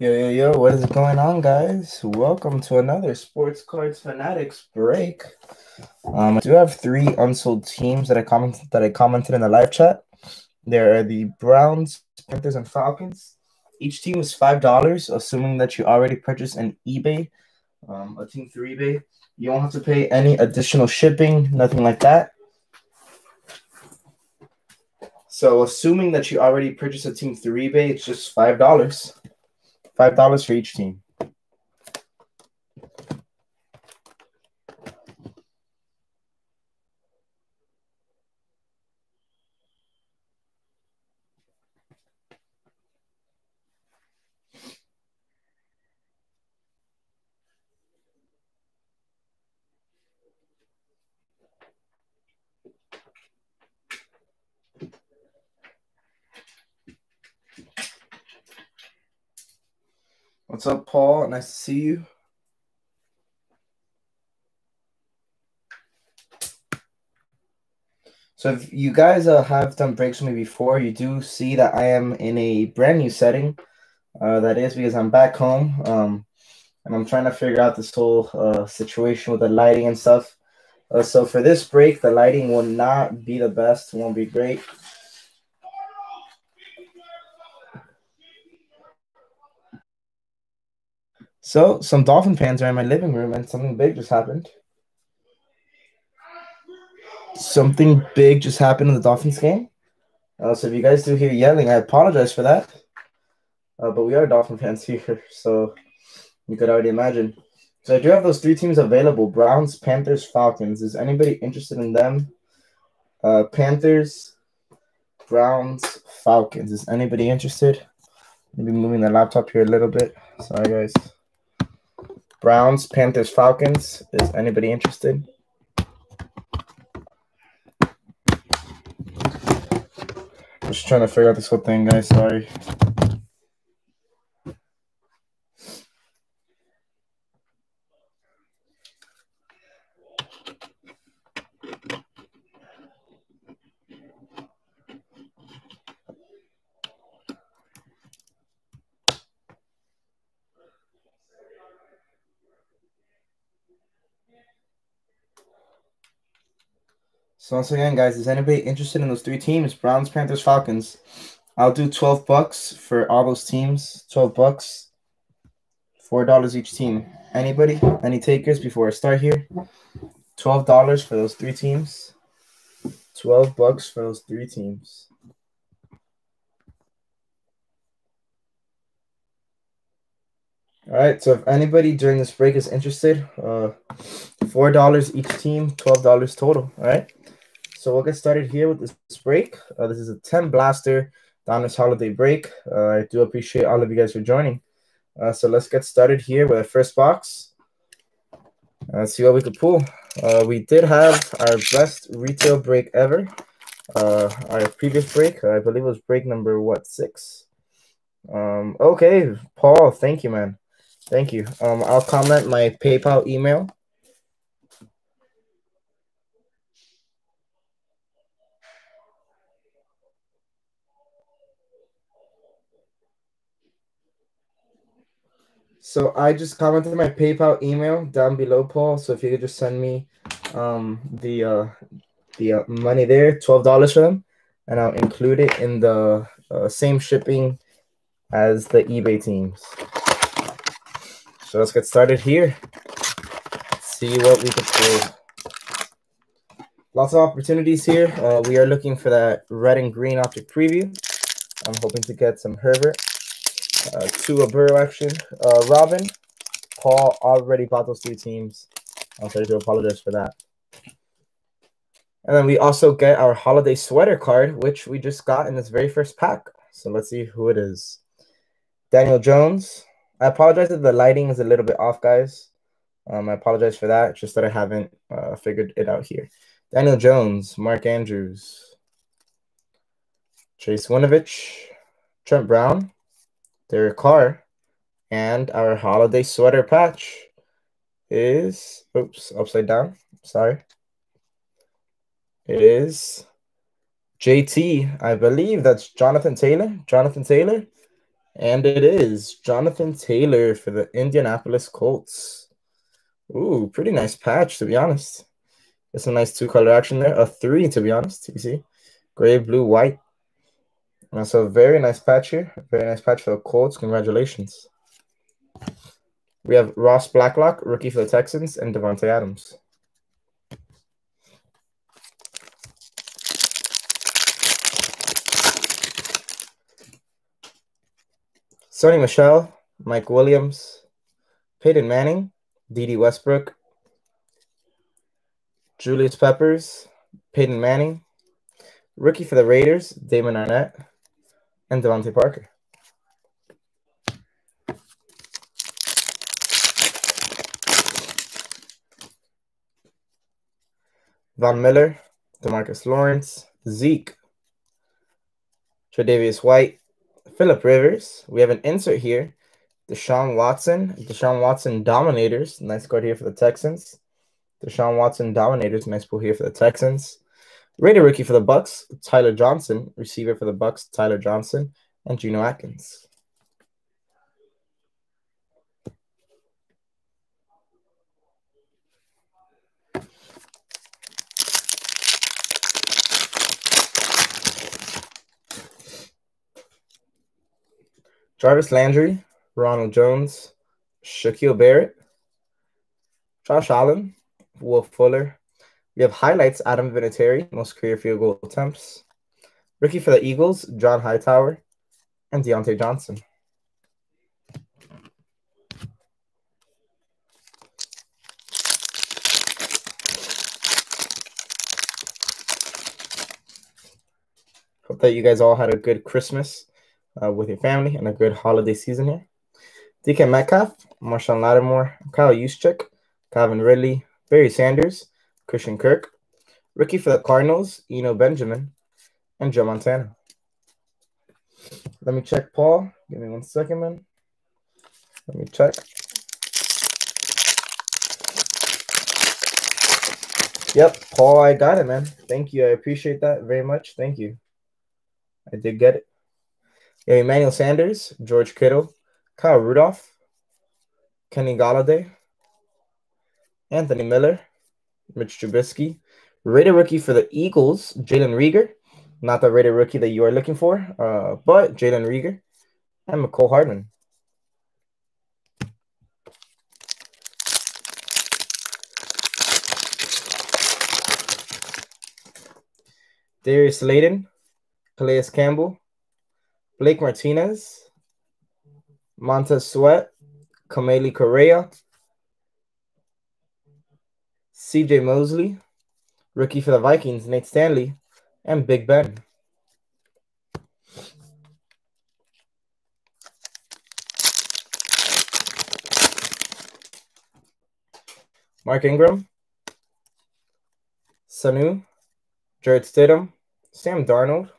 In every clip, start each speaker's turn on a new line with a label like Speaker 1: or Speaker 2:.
Speaker 1: Yo, yo, yo, what is going on, guys? Welcome to another Sports Cards Fanatics break. Um, I do have three unsold teams that I commented that I commented in the live chat. There are the Browns, Panthers, and Falcons. Each team is five dollars, assuming that you already purchased an eBay, um, a team through eBay. You don't have to pay any additional shipping, nothing like that. So, assuming that you already purchased a team through eBay, it's just five dollars. Five dollars for each team. Nice to see you. So if you guys uh, have done breaks with me before, you do see that I am in a brand new setting. Uh, that is because I'm back home, um, and I'm trying to figure out this whole uh, situation with the lighting and stuff. Uh, so for this break, the lighting will not be the best. Won't be great. So some Dolphin fans are in my living room, and something big just happened. Something big just happened in the Dolphins game. Uh, so if you guys do hear yelling, I apologize for that. Uh, but we are Dolphin fans here, so you could already imagine. So I do have those three teams available: Browns, Panthers, Falcons. Is anybody interested in them? Uh, Panthers, Browns, Falcons. Is anybody interested? Maybe moving the laptop here a little bit. Sorry, guys. Browns, Panthers, Falcons. Is anybody interested? Just trying to figure out this whole thing, guys. Sorry. So once again, guys, is anybody interested in those three teams? Browns, Panthers, Falcons. I'll do 12 bucks for all those teams. 12 bucks. $4 each team. Anybody? Any takers before I start here? $12 for those three teams. 12 bucks for those three teams. All right, so if anybody during this break is interested, uh, $4 each team, $12 total. All right. So we'll get started here with this break. Uh, this is a 10 blaster Donruss holiday break. Uh, I do appreciate all of you guys for joining. Uh, so let's get started here with our first box. Let's see what we could pull. Uh, we did have our best retail break ever. Uh, our previous break, I believe it was break number, what, six? Um, okay, Paul, thank you, man. Thank you. Um, I'll comment my PayPal email So I just commented my PayPal email down below, Paul. So if you could just send me um, the uh, the uh, money there, twelve dollars for them, and I'll include it in the uh, same shipping as the eBay teams. So let's get started here. See what we can pull. Lots of opportunities here. Uh, we are looking for that red and green optic preview. I'm hoping to get some Herbert. Uh, to a Burrow action. Uh, Robin, Paul already bought those three teams. I'll try to apologize for that. And then we also get our holiday sweater card, which we just got in this very first pack. So let's see who it is. Daniel Jones. I apologize if the lighting is a little bit off, guys. Um, I apologize for that. Just that I haven't uh, figured it out here. Daniel Jones, Mark Andrews, Chase Winovich, Trent Brown, Derek Carr. and our holiday sweater patch is oops upside down. Sorry. It is JT. I believe that's Jonathan Taylor. Jonathan Taylor. And it is Jonathan Taylor for the Indianapolis Colts. Ooh, pretty nice patch, to be honest. It's a nice two color action there. A three, to be honest. You see? Gray, blue, white. So a very nice patch here. Very nice patch for the Colts. Congratulations. We have Ross Blacklock, rookie for the Texans, and Davante Adams. Sony Michel, Mike Williams, Peyton Manning, Dede Westbrook, Julius Peppers, Peyton Manning, rookie for the Raiders, Damon Arnette, and DeVante Parker. Von Miller, Demarcus Lawrence, Zeke, Tre'Davious White, Philip Rivers. We have an insert here. Deshaun Watson. Deshaun Watson Dominators. Nice card here for the Texans. Deshaun Watson Dominators. Nice pull here for the Texans. Raider rookie for the Bucks. Tyler Johnson. Receiver for the Bucks. Tyler Johnson. And Geno Atkins. Jarvis Landry, Ronald Jones, Shaquille Barrett, Josh Allen, Will Fuller. We have highlights Adam Vinatieri, most career field goal attempts. Rookie for the Eagles, John Hightower, and Diontae Johnson. Hope that you guys all had a good Christmas uh, with your family and a good holiday season here. DK Metcalf, Marshon Lattimore, Kyle Juszczyk, Calvin Ridley, Barry Sanders, Christian Kirk, rookie for the Cardinals, Eno Benjamin, and Joe Montana. Let me check Paul. Give me one second, man. Let me check. Yep, Paul, I got it, man. Thank you. I appreciate that very much. Thank you. I did get it. Yeah, Emmanuel Sanders, George Kittle, Kyle Rudolph, Kenny Golladay, Anthony Miller, Mitch Trubisky, rated rookie for the Eagles, Jalen Reagor. Not the rated rookie that you are looking for, uh, but Jalen Reagor and Mecole Hardman. Darius Slayton, Calais Campbell, Blake Martinez, Montez Sweat, Kamalei Correa, CJ Mosley, rookie for the Vikings, Nate Stanley, and Big Ben. Mark Ingram, Sanu, Jarrett Stidham, Sam Darnold,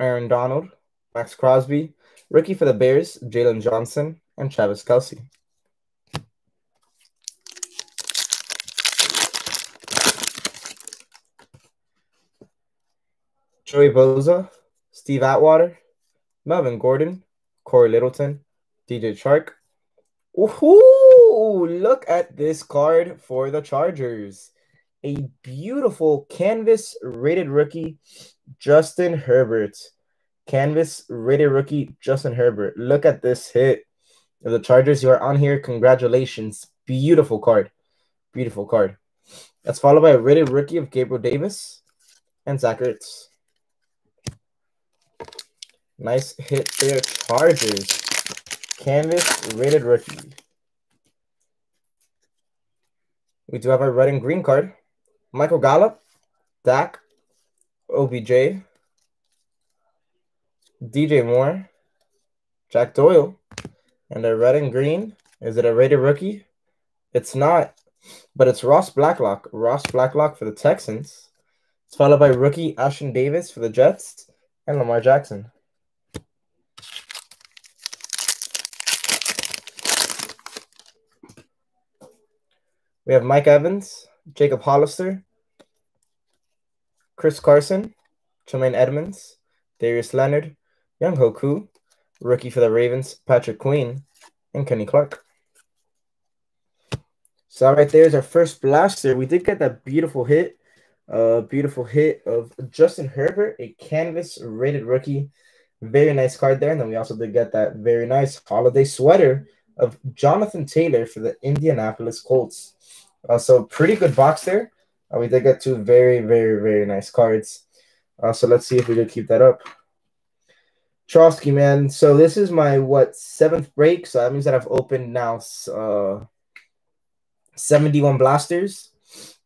Speaker 1: Aaron Donald, Maxx Crosby, rookie for the Bears, Jaylon Johnson, and Travis Kelce. Joey Bosa, Steve Atwater, Melvin Gordon, Cory Littleton, DJ Chark. Ooh, look at this card for the Chargers. A beautiful canvas rated rookie, Justin Herbert. Canvas rated rookie Justin Herbert. Look at this hit. The Chargers, you are on here. Congratulations. Beautiful card. Beautiful card. That's followed by a rated rookie of Gabriel Davis and Zach Ertz. Nice hit there, Chargers. Canvas rated rookie. We do have our red and green card. Michael Gallup, Dak, OBJ, DJ Moore, Jack Doyle, and a red and green. Is it a rated rookie? It's not, but it's Ross Blacklock. Ross Blacklock for the Texans. It's followed by rookie Ashtyn Davis for the Jets and Lamar Jackson. We have Mike Evans, Jacob Hollister, Chris Carson, Tremaine Edmunds, Darius Leonard, Young Hoku, Rookie for the Ravens, Patrick Queen, and Kenny Clark. So right there is our first blaster. We did get that beautiful hit. A uh, beautiful hit of Justin Herbert, a canvas rated rookie. Very nice card there. And then we also did get that very nice holiday sweater of Jonathan Taylor for the Indianapolis Colts. Uh, so pretty good box there. Uh, we did get two very, very, very nice cards. Uh, so let's see if we can keep that up. Trotsky, man. So this is my what seventh break. So that means that I've opened now uh, 71 blasters.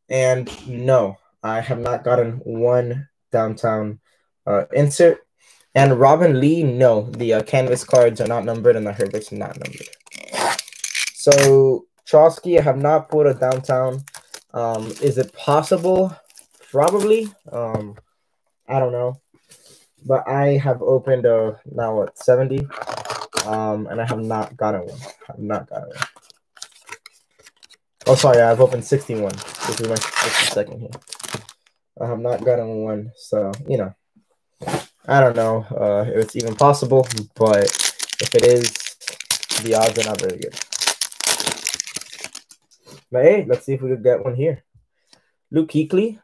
Speaker 1: And no, I have not gotten one downtown uh, insert. And Robin Lee, no, the uh, canvas cards are not numbered and the Herbert's not numbered. So Trotsky, I have not put a downtown. Um, is it possible? Probably. Um, I don't know. But I have opened a now what 70. Um, and I have not gotten one. I have not gotten one. Oh, sorry, I've opened 61. This is my second here. I have not gotten one, so you know. I don't know uh, if it's even possible, but if it is, the odds are not very good. But hey, let's see if we could get one here. Luke Kuechly,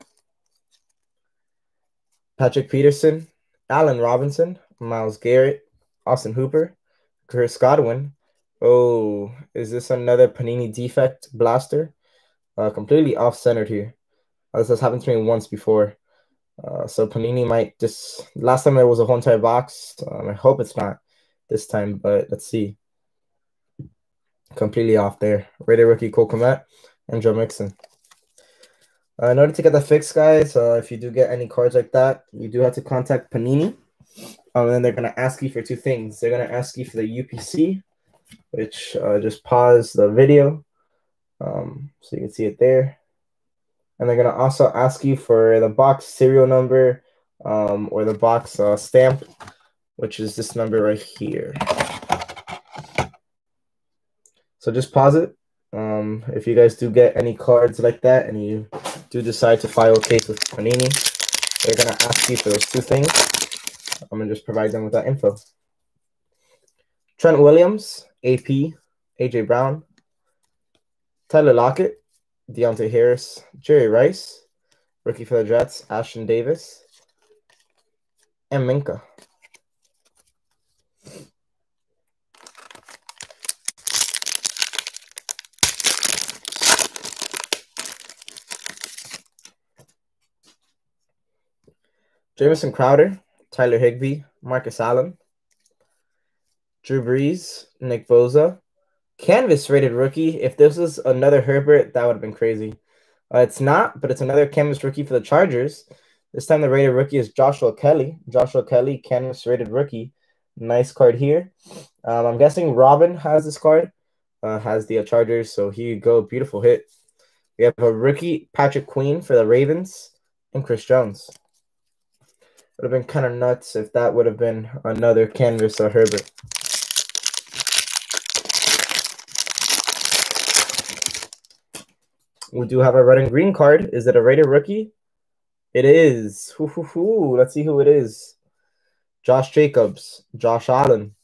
Speaker 1: Patrick Peterson, Allen Robinson, Myles Garrett, Austin Hooper, Chris Godwin. Oh, is this another Panini defect blaster? Uh, completely off-centered here. This has happened to me once before. Uh, so Panini might just last time it was a whole entire box. Um, I hope it's not this time, but let's see. Completely off there. Rated rookie Cole Kmet and Joe Mixon. Uh, in order to get the fix, guys, uh, if you do get any cards like that, you do have to contact Panini. Um, and then they're gonna ask you for two things. They're gonna ask you for the UPC, which uh, just pause the video, um, so you can see it there. And they're going to also ask you for the box serial number um, or the box uh, stamp, which is this number right here. So just pause it. Um, if you guys do get any cards like that and you do decide to file a case with Panini, they're going to ask you for those two things. I'm going to just provide them with that info. Trent Williams, AP, AJ Brown, Tyler Lockett, Deonte Harris, Jerry Rice, rookie for the Jets, Ashtyn Davis, and Minkah. Jamison Crowder, Tyler Higbee, Marcus Allen, Drew Brees, Nick Bosa, Canvas rated rookie. If this was another Herbert, that would have been crazy. Uh, it's not, but it's another canvas rookie for the Chargers. This time the rated rookie is Joshua Kelley. Joshua Kelley, canvas rated rookie. Nice card here. Um, I'm guessing Robin has this card, uh, has the uh, Chargers. So here you go. Beautiful hit. We have a rookie, Patrick Queen for the Ravens, and Chris Jones. Would have been kind of nuts if that would have been another canvas uh, Herbert. We do have a red and green card. Is it a rated rookie? It is. Hoo, hoo, hoo. Let's see who it is. Josh Jacobs, Josh Allen,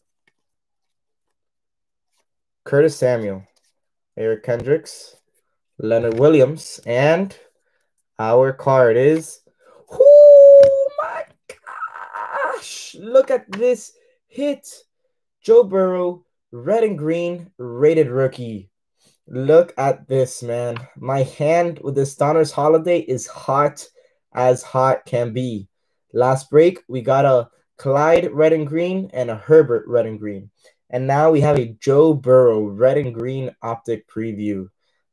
Speaker 1: Curtis Samuel, Eric Kendricks, Leonard Williams, and our card is. Oh my gosh! Look at this hit. Joe Burrow, red and green, rated rookie. Look at this, man. My hand with this Donruss Holiday is hot as hot can be. Last break, we got a Clyde red and green and a Herbert red and green. And now we have a Joe Burrow red and green optic preview.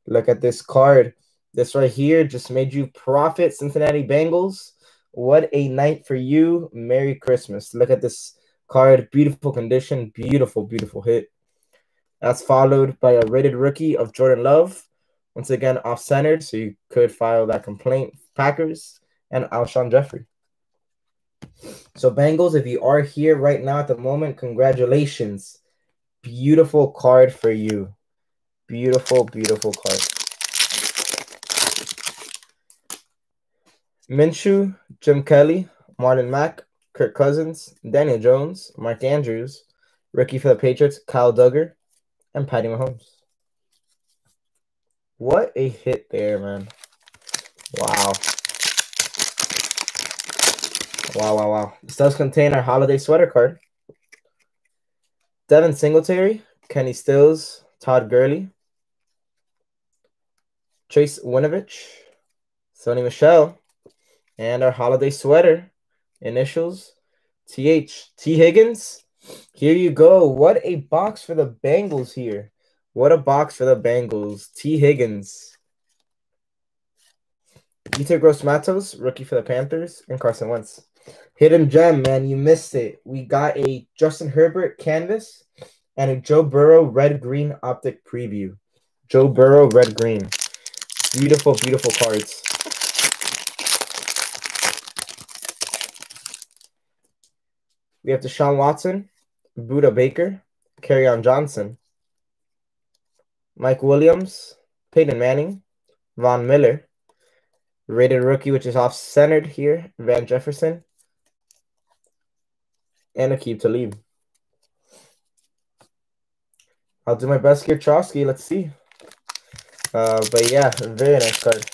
Speaker 1: Look at this card. This right here just made you profit, Cincinnati Bengals. What a night for you. Merry Christmas. Look at this card. Beautiful condition. Beautiful, beautiful hit. That's followed by a rated rookie of Jordan Love. Once again, off centered, so you could file that complaint. Packers and Alshon Jeffery. So, Bengals, if you are here right now at the moment, congratulations. Beautiful card for you. Beautiful, beautiful card. Minshew, Jim Kelly, Marlon Mack, Kirk Cousins, Daniel Jones, Mark Andrews, Rookie for the Patriots, Kyle Dugger, and Patty Mahomes. What a hit there, man. Wow. Wow, wow, wow. This does contain our holiday sweater card. Devin Singletary, Kenny Stills, Todd Gurley, Chase Winovich, Sony Michel, and our holiday sweater initials TH T Higgins. Here you go. What a box for the Bengals here. What a box for the Bengals. T Higgins. Yetur Gross Matos, rookie for the Panthers, and Carson Wentz. Hidden gem, man. You missed it. We got a Justin Herbert canvas and a Joe Burrow red green optic preview. Joe Burrow red green. Beautiful, beautiful cards. We have Deshaun Watson, Budda Baker, on Johnson, Mike Williams, Peyton Manning, Von Miller, rated rookie, which is off centered here, Van Jefferson, and Aqib Talib. I'll do my best here, Trotsky. Let's see. Uh, but yeah, very nice card.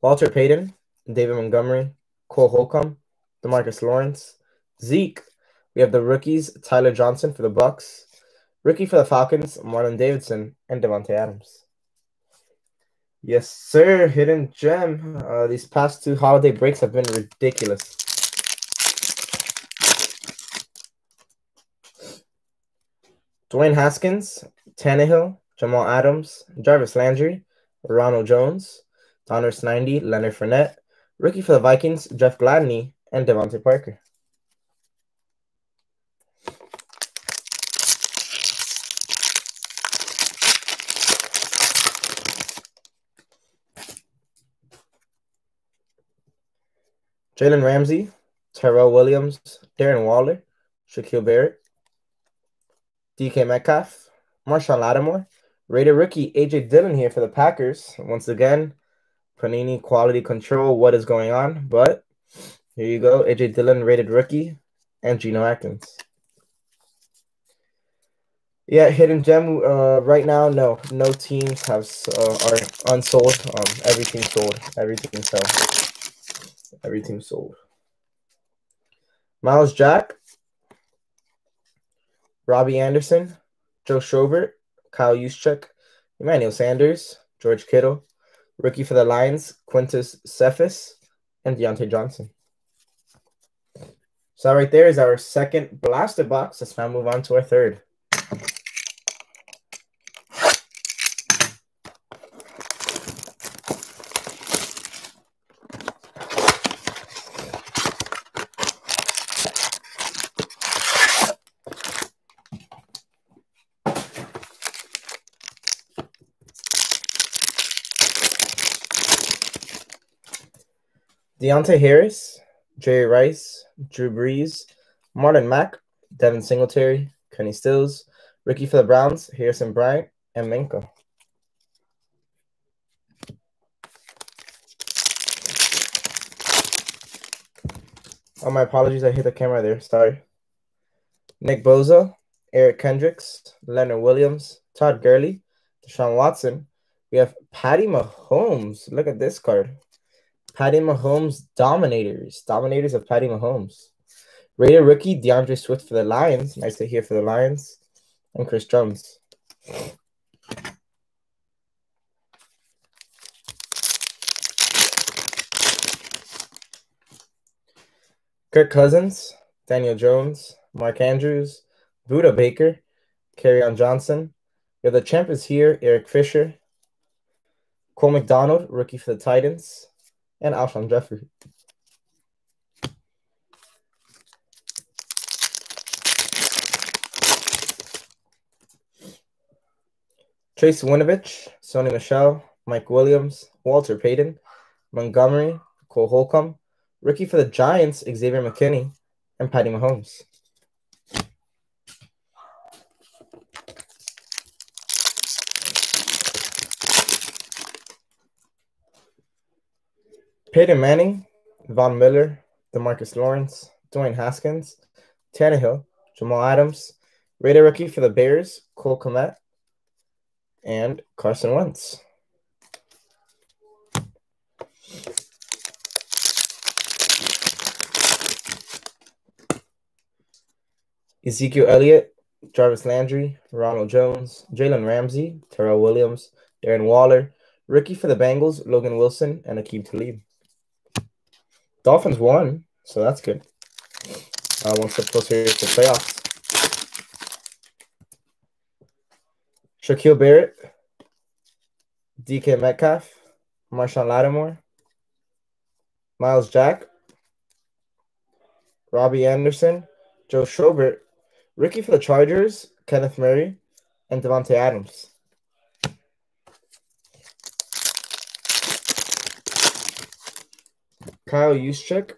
Speaker 1: Walter Payton, David Montgomery, Cole Holcomb, Demarcus Lawrence, Zeke. We have the rookies, Tyler Johnson for the Bucks, rookie for the Falcons, Marlon Davidson, and Davante Adams. Yes, sir. Hidden gem. Uh, these past two holiday breaks have been ridiculous. Dwayne Haskins, Tannehill, Jamal Adams, Jarvis Landry, Ronald Jones, Donruss 90, Leonard Fournette, rookie for the Vikings, Jeff Gladney, and DeVante Parker. Jalen Ramsey, Tyrell Williams, Darren Waller, Shaquille Barrett, DK Metcalf, Marshon Lattimore, rated rookie AJ Dillon here for the Packers. Once again, Panini quality control. What is going on? But here you go, AJ Dillon, rated rookie, and Geno Atkins. Yeah, hidden gem. Uh, right now, no, no teams have uh, are unsold. Um, everything sold. Everything sold. Everything sold. Myles Jack, Robbie Anderson, Joe Schobert, Kyle Juszczyk, Emmanuel Sanders, George Kittle, rookie for the Lions, Quintez Cephus, and Diontae Johnson. So right there is our second blaster box. Let's now move on to our third. Deonte Harris, Jerry Rice, Drew Brees, Marlon Mack, Devin Singletary, Kenny Stills, Ricky for the Browns, Harrison Bryant, and Minkah. Oh, my apologies. I hit the camera there. Sorry. Nick Bosa, Eric Kendricks, Leonard Williams, Todd Gurley, Deshaun Watson. We have Patty Mahomes. Look at this card. Patty Mahomes dominators. Dominators of Patty Mahomes. Rated rookie D'Andre Swift for the Lions. Nice to hear for the Lions. And Chris Jones. Kirk Cousins, Daniel Jones, Mark Andrews, Budda Baker, on Johnson. Have the champions here, Eric Fisher, Cole McDonald, rookie for the Titans, and Alshon Jeffery. Chase Winovich, Sony Michel, Mike Williams, Walter Payton, Montgomery, Cole Holcomb, rookie for the Giants, Xavier McKinney, and Patty Mahomes. Peyton Manning, Von Miller, Demarcus Lawrence, Dwayne Haskins, Tannehill, Jamal Adams, rated rookie for the Bears, Cole Kmet, and Carson Wentz. Ezekiel Elliott, Jarvis Landry, Ronald Jones, Jalen Ramsey, Tyrell Williams, Darren Waller, rookie for the Bengals, Logan Wilson, and Aqib Talib. Dolphins won, so that's good. Uh, one step closer to playoffs. Shaquille Barrett, DK Metcalf, Marshon Lattimore, Myles Jack, Robbie Anderson, Joe Schobert, Ricky for the Chargers, Kenneth Murray, and Davante Adams. Kyle Juszczyk,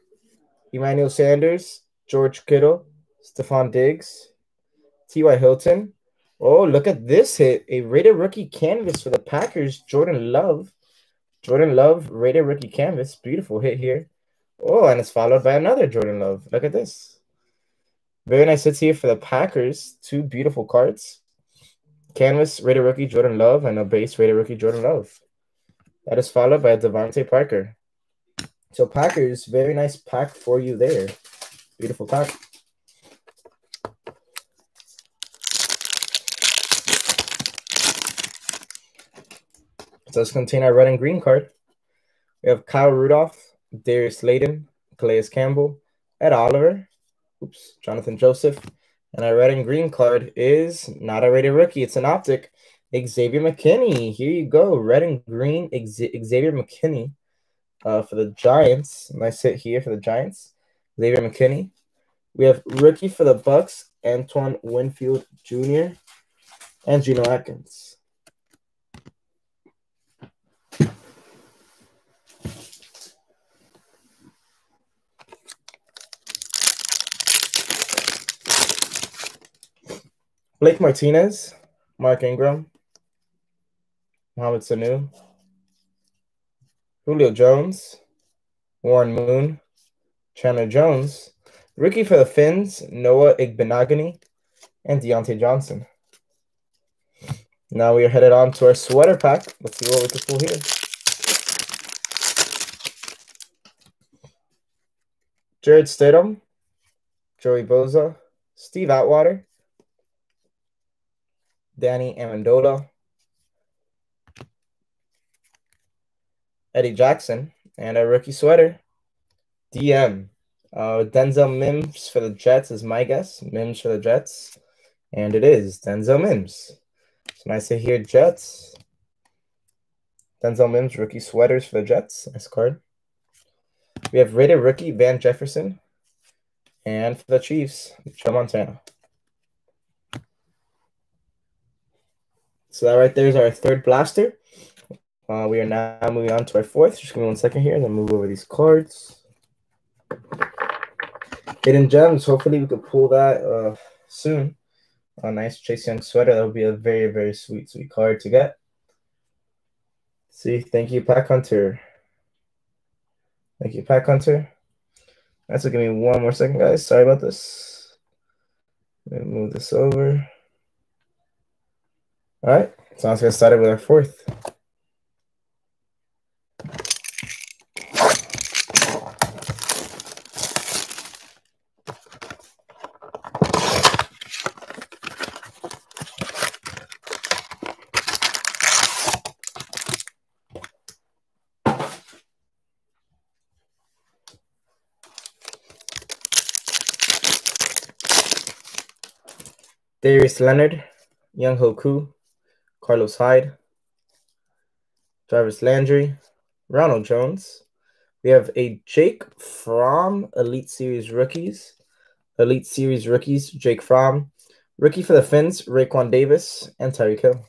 Speaker 1: Emmanuel Sanders, George Kittle, Stefon Diggs, T.Y. Hilton. Oh, look at this hit. A rated rookie canvas for the Packers, Jordan Love. Jordan Love, rated rookie canvas. Beautiful hit here. Oh, and it's followed by another Jordan Love. Look at this. Very nice hits here for the Packers. Two beautiful cards. Canvas, rated rookie Jordan Love, and a base rated rookie Jordan Love. That is followed by DeVante Parker. So Packers, very nice pack for you there. Beautiful pack. So let's contain our red and green card. We have Kyle Rudolph, Darius Slayton, Calais Campbell, Ed Oliver, oops, Jonathan Joseph. And our red and green card is not a rated rookie. It's an optic. Xavier McKinney. Here you go. Red and green Xavier McKinney uh, for the Giants. Nice hit here for the Giants. Xavier McKinney. We have rookie for the Bucks, Antoine Winfield Jr. and Geno Atkins. Blake Martinez, Mark Ingram, Mohamed Sanu, Julio Jones, Warren Moon, Chandler Jones, rookie for the Fins, Noah Igbinoghene, and Diontae Johnson. Now we are headed on to our sweater pack. Let's see what we can pull here. Jarrett Stidham, Joey Bosa, Steve Atwater, Danny Amendola, Eddie Jackson, and a rookie sweater. DM. Uh, Denzel Mims for the Jets is my guess. Mims for the Jets. And it is Denzel Mims. So nice to hear Jets. Denzel Mims, rookie sweaters for the Jets. Nice card. We have rated rookie Van Jefferson. And for the Chiefs, Joe Montana. So that right there is our third blaster. Uh, we are now moving on to our fourth. Just give me one second here, and then move over these cards. Hidden gems. Hopefully, we could pull that uh, soon. A nice Chase Young sweater. That would be a very, very sweet, sweet card to get. See, thank you, Pack Hunter. Thank you, Pack Hunter. That's give me one more second, guys. Sorry about this. Let me move this over. All right, so let's get started with our fourth. Darius Leonard, Young Hoku, Carlos Hyde, Jarvis Landry, Ronald Jones. We have a Jake Fromm Elite Series rookies. Elite Series rookies, Jake Fromm. Rookie for the Fins, Raekwon Davis, and Tyreek Hill.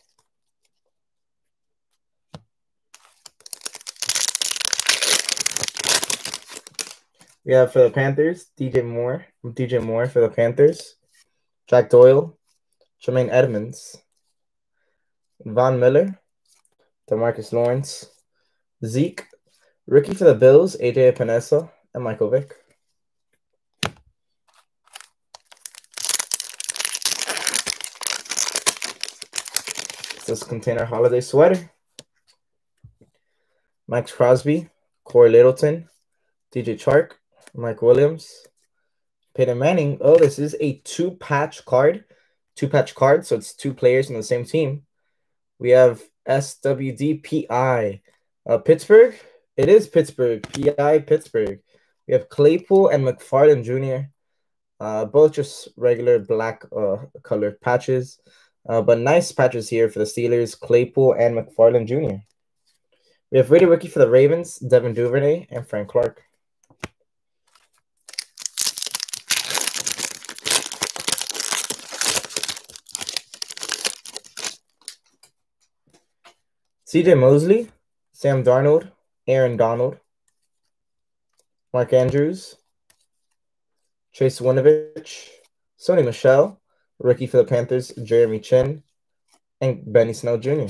Speaker 1: We have for the Panthers, DJ Moore. DJ Moore for the Panthers. Jack Doyle, Tremaine Edmunds, Von Miller, Demarcus Lawrence, Zeke, Ricky for the Bills, AJ Epenesa, and Michael Vick. This container holiday sweater. Maxx Crosby, Cory Littleton, DJ Chark, Mike Williams, Peyton Manning. Oh, this is a two patch card. Two patch card, so it's two players in the same team. We have SWDPI. Uh, Pittsburgh. It is Pittsburgh. PI Pittsburgh. We have Claypool and McFarland Jr. Uh, both just regular black uh, colored patches. Uh, but nice patches here for the Steelers, Claypool and McFarland Jr. We have rated rookie for the Ravens, Devin Duvernay and Frank Clark. CJ Mosley, Sam Darnold, Aaron Donald, Mark Andrews, Chase Winovich, Sony Michel, rookie for the Panthers, Jeremy Chinn, and Benny Snell Jr.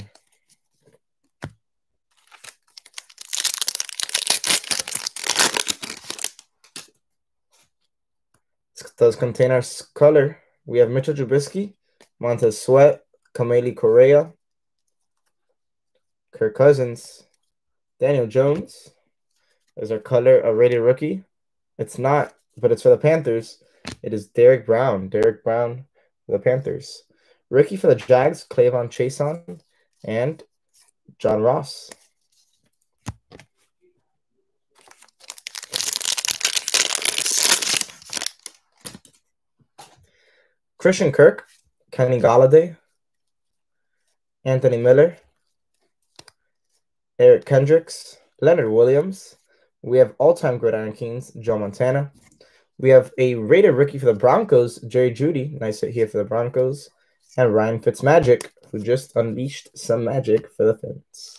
Speaker 1: This does contain our color. We have Mitchell Trubisky, Montez Sweat, Kamalei Correa, Kirk Cousins, Daniel Jones is our color, a rated rookie. It's not, but it's for the Panthers. It is Derrick Brown. Derrick Brown for the Panthers. Rookie for the Jags, K'Lavon Chaisson and John Ross. Christian Kirk, Kenny Golladay, Anthony Miller, Eric Kendricks, Leonard Williams. We have all-time Gridiron Kings, Joe Montana. We have a rated rookie for the Broncos, Jerry Jeudy. Nice hit here for the Broncos. And Ryan Fitzmagic, who just unleashed some magic for the Fins.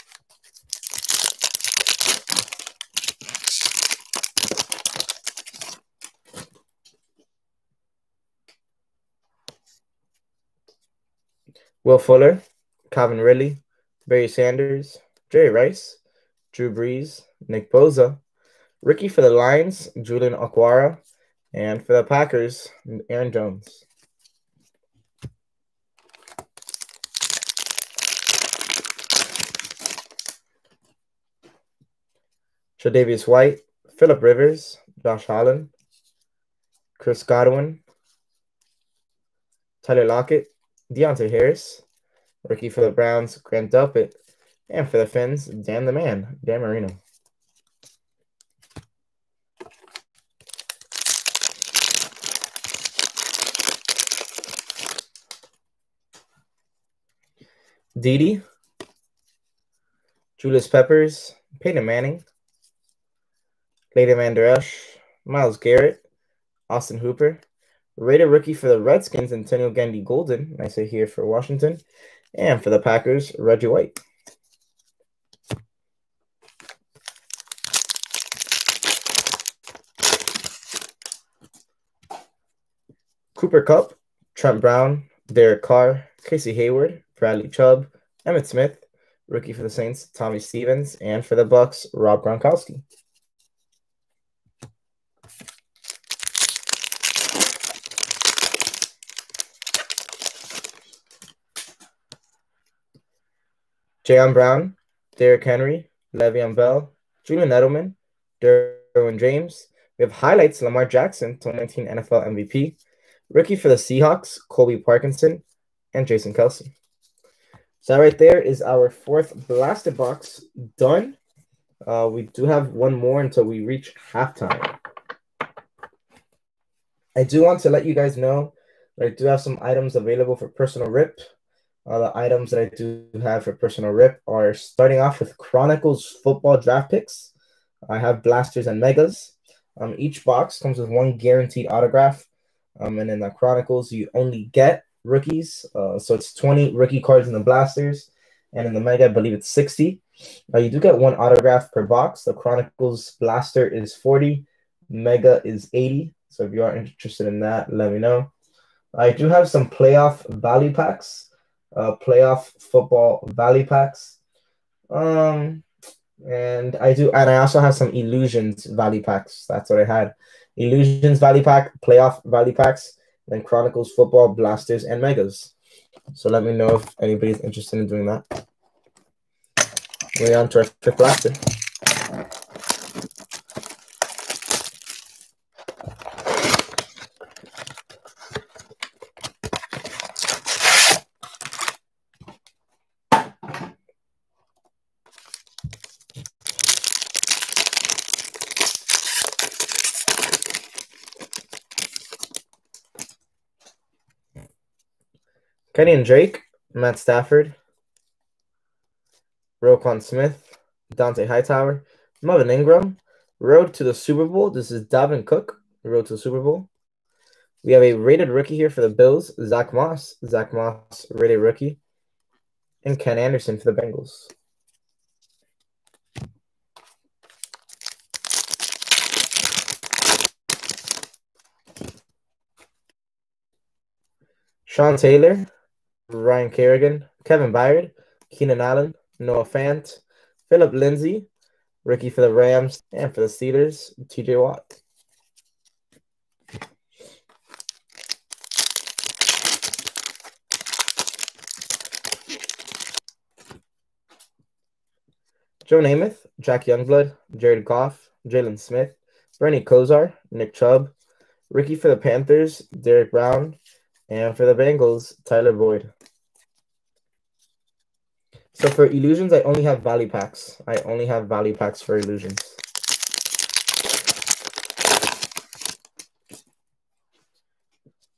Speaker 1: Will Fuller, Calvin Ridley, Barry Sanders, Jerry Rice, Drew Brees, Nick Bosa, Ricky for the Lions, Julian Okwara, and for the Packers, Aaron Jones. Tre'Davious White, Philip Rivers, Josh Allen, Chris Godwin, Tyler Lockett, Deonte Harris, rookie for the Browns, Grant Delpit, and for the Fins, Dan the Man, Dan Marino. Didi, Julius Peppers, Peyton Manning, Leighton Vander Esch, Myles Garrett, Austin Hooper, rated rookie for the Redskins, Antonio Gandy Golden, I say here for Washington, and for the Packers, Reggie White. Cooper Kupp, Trent Brown, Derek Carr, Casey Hayward, Bradley Chubb, Emmitt Smith, rookie for the Saints, Tommy Stevens, and for the Bucks, Rob Gronkowski. Jayon Brown, Derrick Henry, Le'Veon Bell, Julian Edelman, Derwin James. We have highlights Lamar Jackson, 2019 NFL MVP, Rookie for the Seahawks, Colby Parkinson, and Jason Kelce. So right there is our fourth blasted box done. Uh, we do have one more until we reach halftime. I do want to let you guys know that I do have some items available for personal rip. Uh, the items that I do have for personal rip are starting off with Chronicles football draft picks. I have blasters and megas. Um, each box comes with one guaranteed autograph um, and in the Chronicles, you only get rookies. Uh, so it's 20 rookie cards in the Blasters. And in the Mega, I believe it's 60. Uh, you do get one autograph per box. The Chronicles Blaster is 40. Mega is 80. So if you are interested in that, let me know. I do have some playoff value packs. Uh, playoff football value packs. Um, and I do, and I also have some illusions value packs. That's what I had. Illusions Valley Pack, Playoff Valley Packs, then Chronicles Football, Blasters, and Megas. So let me know if anybody's interested in doing that. Moving on to our fifth blaster. Kenyan Drake, Matt Stafford, Roquan Smith, Dont'a Hightower, Melvin Ingram, Road to the Super Bowl. This is Dalvin Cook, Road to the Super Bowl. We have a rated rookie here for the Bills, Zach Moss. Zach Moss, rated rookie. And Ken Anderson for the Bengals. Sean Taylor, Ryan Kerrigan, Kevin Byard, Keenan Allen, Noah Fant, Philip Lindsay, Ricky for the Rams, and for the Steelers, TJ Watt. Joe Namath, Jack Youngblood, Jared Goff, Jaylon Smith, Bernie Kosar, Nick Chubb, Ricky for the Panthers, Derrick Brown, and for the Bengals, Tyler Boyd. So for illusions, I only have value packs. I only have value packs for illusions.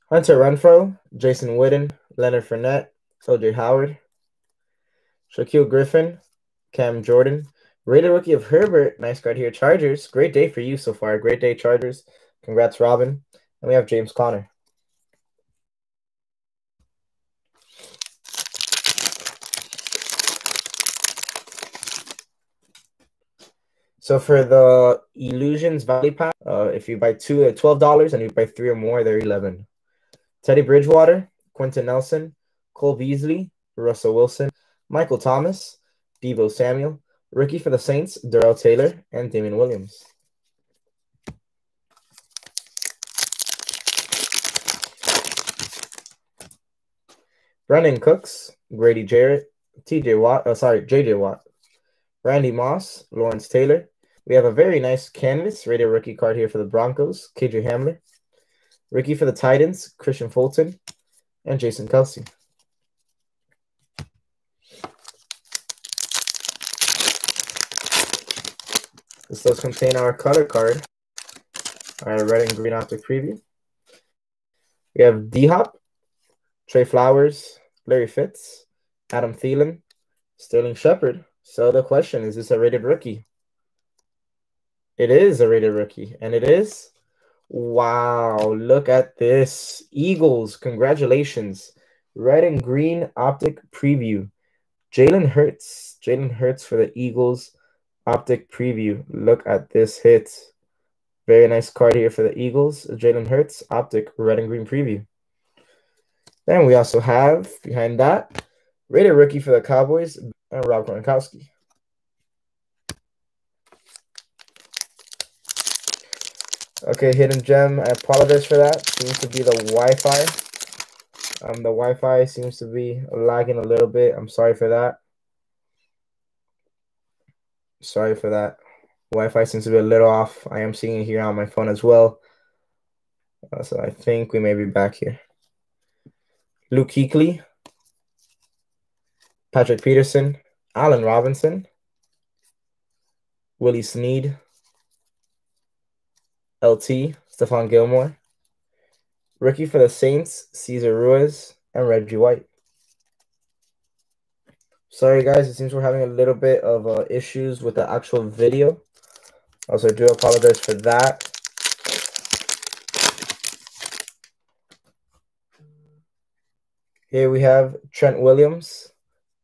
Speaker 1: Hunter Renfrow, Jason Witten, Leonard Fournette, OJ Howard, Shaquill Griffin, Cam Jordan, rated rookie of Herbert. Nice card here. Chargers. Great day for you so far. Great day, Chargers. Congrats, Robin. And we have James Conner. So for the Illusions Valley Pack, uh, if you buy two at twelve dollars and you buy three or more, they're eleven. Teddy Bridgewater, Quenton Nelson, Cole Beasley, Russell Wilson, Michael Thomas, Deebo Samuel, rookie for the Saints, Darrell Taylor, and Damien Williams. Brandin Cooks, Grady Jarrett, TJ Watt, oh sorry, JJ Watt, Randy Moss, Lawrence Taylor, we have a very nice canvas rated rookie card here for the Broncos, KJ Hamler. Rookie for the Titans, Kristian Fulton, and Jason Kelce. This does contain our color card, our red and green optic preview. We have D Hop, Trey Flowers, Larry Fitz, Adam Thielen, Sterling Shepard. So the question is this a rated rookie? It is a rated rookie, and it is. Wow, look at this. Eagles, congratulations. Red and green optic preview. Jalen Hurts. Jalen Hurts for the Eagles optic preview. Look at this hit. Very nice card here for the Eagles. Jalen Hurts optic red and green preview. Then we also have behind that rated rookie for the Cowboys, uh, Rob Gronkowski. Okay, hidden gem. I apologize for that. Seems to be the Wi-Fi. Um, the Wi-Fi seems to be lagging a little bit. I'm sorry for that. Sorry for that. Wi-Fi seems to be a little off. I am seeing it here on my phone as well. Uh, so I think we may be back here. Luke Kuechly, Patrick Peterson, Allen Robinson, Willie Snead, LT, Stephon Gilmore. Rookie for the Saints, Cesar Ruiz, and Reggie White. Sorry, guys. It seems we're having a little bit of uh, issues with the actual video. Also, I do apologize for that. Here we have Trent Williams,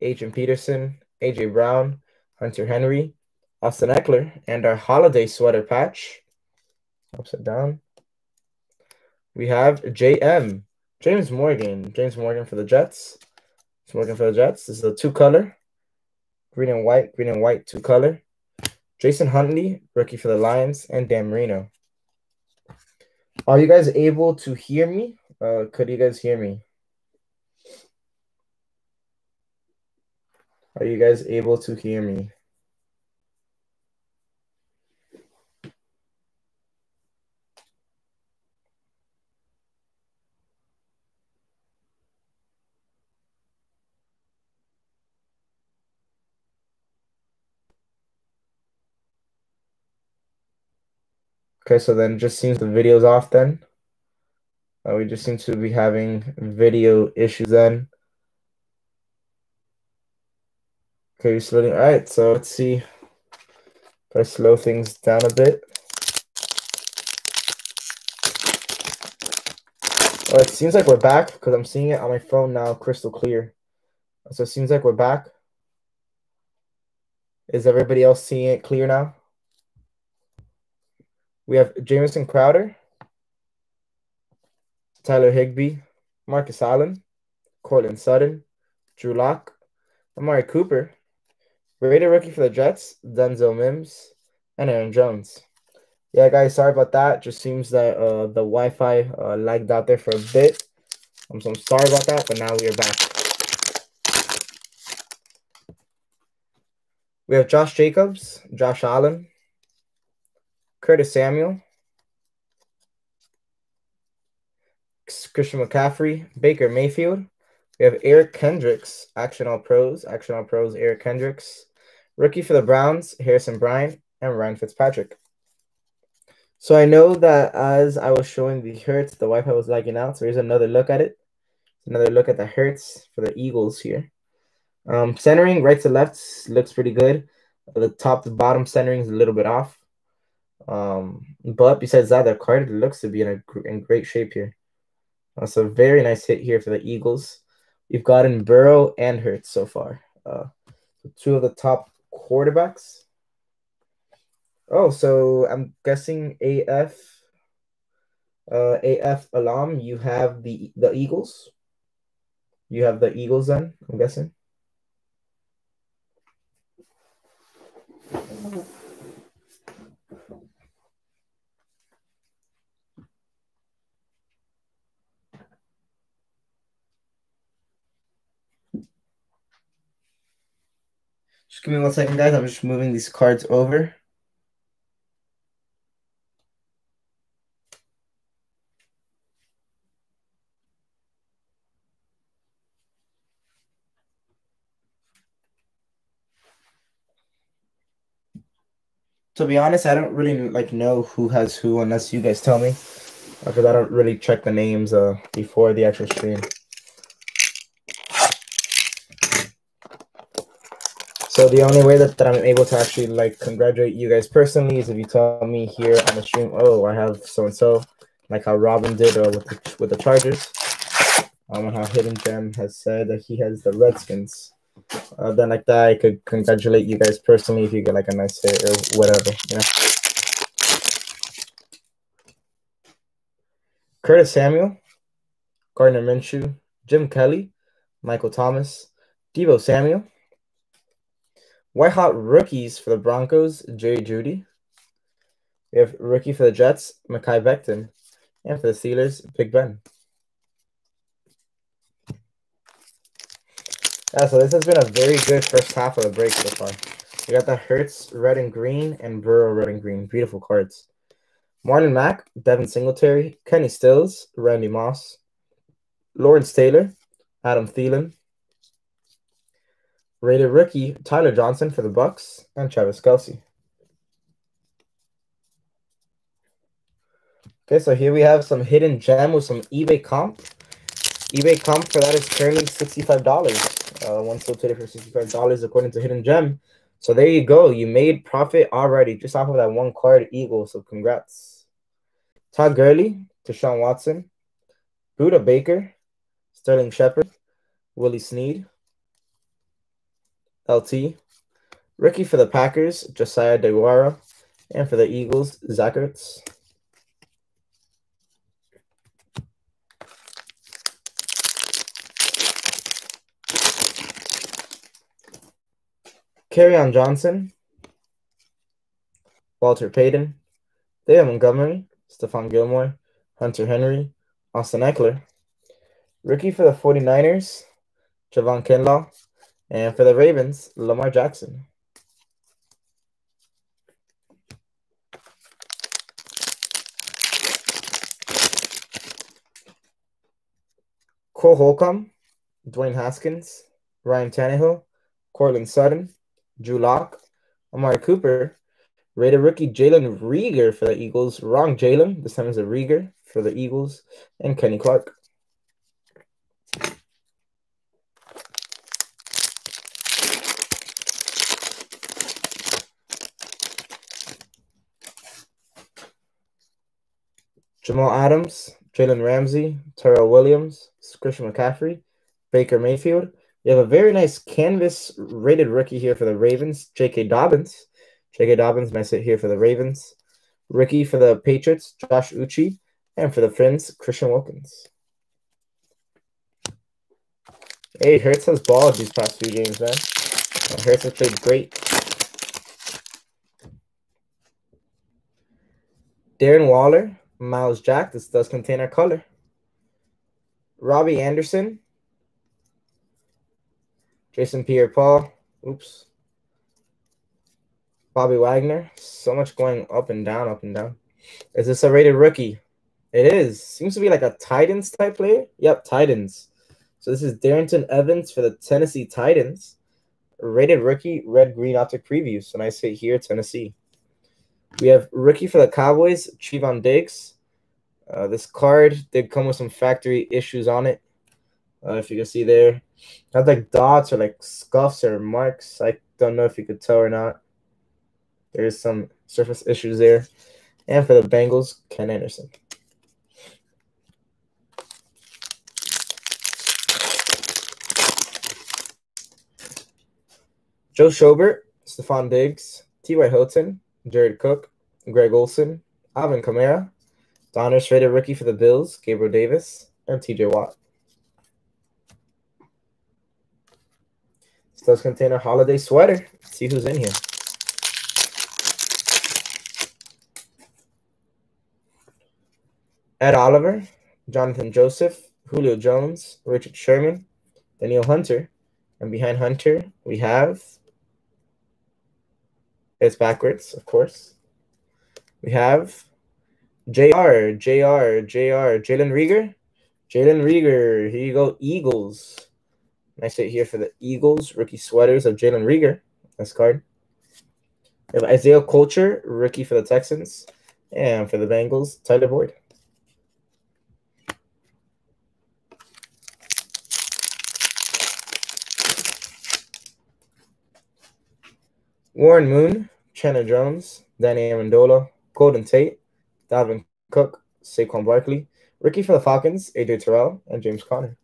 Speaker 1: Adrian Peterson, AJ Brown, Hunter Henry, Austin Ekeler, and our holiday sweater patch upside down. We have JM, James Morgan. James Morgan for the Jets. James Morgan for the Jets. This is a two color, green and white, green and white, two color. Jason Huntley, rookie for the Lions, and Dan Marino. Are you guys able to hear me? Uh, could you guys hear me? Are you guys able to hear me? Okay, so then just seems the video's off then. Uh, we just seem to be having video issues then. Okay, slowing. All right, so let's see. If I slow things down a bit. Oh, it seems like we're back because I'm seeing it on my phone now, crystal clear. So it seems like we're back. Is everybody else seeing it clear now? We have Jamison Crowder, Tyler Higbee, Marcus Allen, Courtland Sutton, Drew Lock, Amari Cooper, rated rookie for the Jets, Denzel Mims, and Aaron Jones. Yeah, guys, sorry about that. Just seems that uh, the Wi-Fi uh, lagged out there for a bit. I'm so sorry about that, but now we are back. We have Josh Jacobs, Josh Allen, Curtis Samuel, Christian McCaffrey, Baker Mayfield. We have Eric Kendricks, Action All Pros, Action All Pros, Eric Kendricks. Rookie for the Browns, Harrison Bryant, and Ryan Fitzpatrick. So I know that as I was showing the Hurts, the Wi-Fi was lagging out. So here's another look at it. Another look at the Hurts for the Eagles here. Um, centering right to left looks pretty good. The top to bottom centering is a little bit off. Um, but besides that, the card looks to be in a in great shape here. Uh, so very nice hit here for the Eagles. We've gotten Burrow and Hurts so far. Uh, two of the top quarterbacks. Oh, so I'm guessing AF, uh, AF Alam. You have the the Eagles. You have the Eagles then. I'm guessing. Just give me one second, guys. I'm just moving these cards over. To be honest, I don't really like know who has who unless you guys tell me, because I don't really check the names uh before the actual stream. So the only way that, that I'm able to actually like congratulate you guys personally is if you tell me here on the stream, oh, I have so and so, like how Robin did uh, with the, with the Chargers, um, and how Hidden Gem has said that he has the Redskins. Uh, then like that, I could congratulate you guys personally if you get like a nice hit or whatever, you know. Curtis Samuel, Gardner Minshew, Jim Kelly, Michael Thomas, Deebo Samuel. White hot rookies for the Broncos, Jerry Jeudy. We have rookie for the Jets, Mekhi Becton. And for the Steelers, Big Ben. Yeah, so this has been a very good first half of the break so far. We got the Hurts red and green and Burrow red and green. Beautiful cards. Marlon Mack, Devin Singletary, Kenny Stills, Randy Moss, Lawrence Taylor, Adam Thielen, Rated rookie Tyler Johnson for the Bucks and Travis Kelce. Okay, so here we have some hidden gem with some eBay comp. eBay comp for that is currently $65. Uh, one sold today for $65 according to Hidden Gem. So there you go. You made profit already just off of that one card Eagle. So congrats. Todd Gurley, Deshaun Watson, Budda Baker, Sterling Shepard, Willie Snead, LT. Rookie for the Packers, Josiah DeGuara. And for the Eagles, Zach Ertz. on Johnson, Walter Payton, David Montgomery, Stephon Gilmore, Hunter Henry, Austin Ekeler. Rookie for the 49ers, Javon Kinlaw, And for the Ravens, Lamar Jackson. Cole Holcomb, Dwayne Haskins, Ryan Tannehill, Courtland Sutton, Drew Lock, Amari Cooper, rated rookie Jalen Reagor for the Eagles. Wrong Jalen. This time is a Reagor for the Eagles. And Kenny Clark. Jamal Adams, Jalen Ramsey, Tyrell Williams, Christian McCaffrey, Baker Mayfield. We have a very nice canvas rated rookie here for the Ravens, J.K. Dobbins. J.K. Dobbins might sit here for the Ravens. Rookie for the Patriots, Josh Uche. And for the Friends, Christian Wilkins. Hey, Hurts has balled these past few games, man. Hurts has played great. Darren Waller, Myles Jack. This does contain our color. Robbie Anderson. Jason Pierre Paul. Oops. Bobby Wagner. So much going up and down, up and down. Is this a rated rookie? It is. Seems to be like a Titans type player. Yep, Titans. So this is Darrynton Evans for the Tennessee Titans. Rated rookie, red green optic preview. So nice hit here, Tennessee. We have rookie for the Cowboys, Trevon Diggs. Uh, this card did come with some factory issues on it. Uh, if you can see there, has like dots or like scuffs or marks. I don't know if you could tell or not. There's some surface issues there. And for the Bengals, Ken Anderson. Joe Schobert, Stefon Diggs, T.Y. Hilton, Jared Cook, Greg Olsen, Alvin Kamara, Donruss rated rookie for the Bills, Gabriel Davis, and TJ Watt. This does contain a holiday sweater. Let's see who's in here. Ed Oliver, Jonathan Joseph, Julio Jones, Richard Sherman, Danielle Hunter, and behind Hunter we have it's backwards, of course. We have JR, JR, JR, Jalen Reagor. Jalen Reagor, Here you go, Eagles. Nice hit here for the Eagles. Rookie sweaters of Jalen Reagor. Nice card. We have Isaiah Coulter, rookie for the Texans. And for the Bengals, Tyler Boyd. Warren Moon, Chandler Jones, Danny Amendola, Golden Tate, Dalvin Cook, Saquon Barkley, Ricky for the Falcons, AJ Terrell, and James Conner.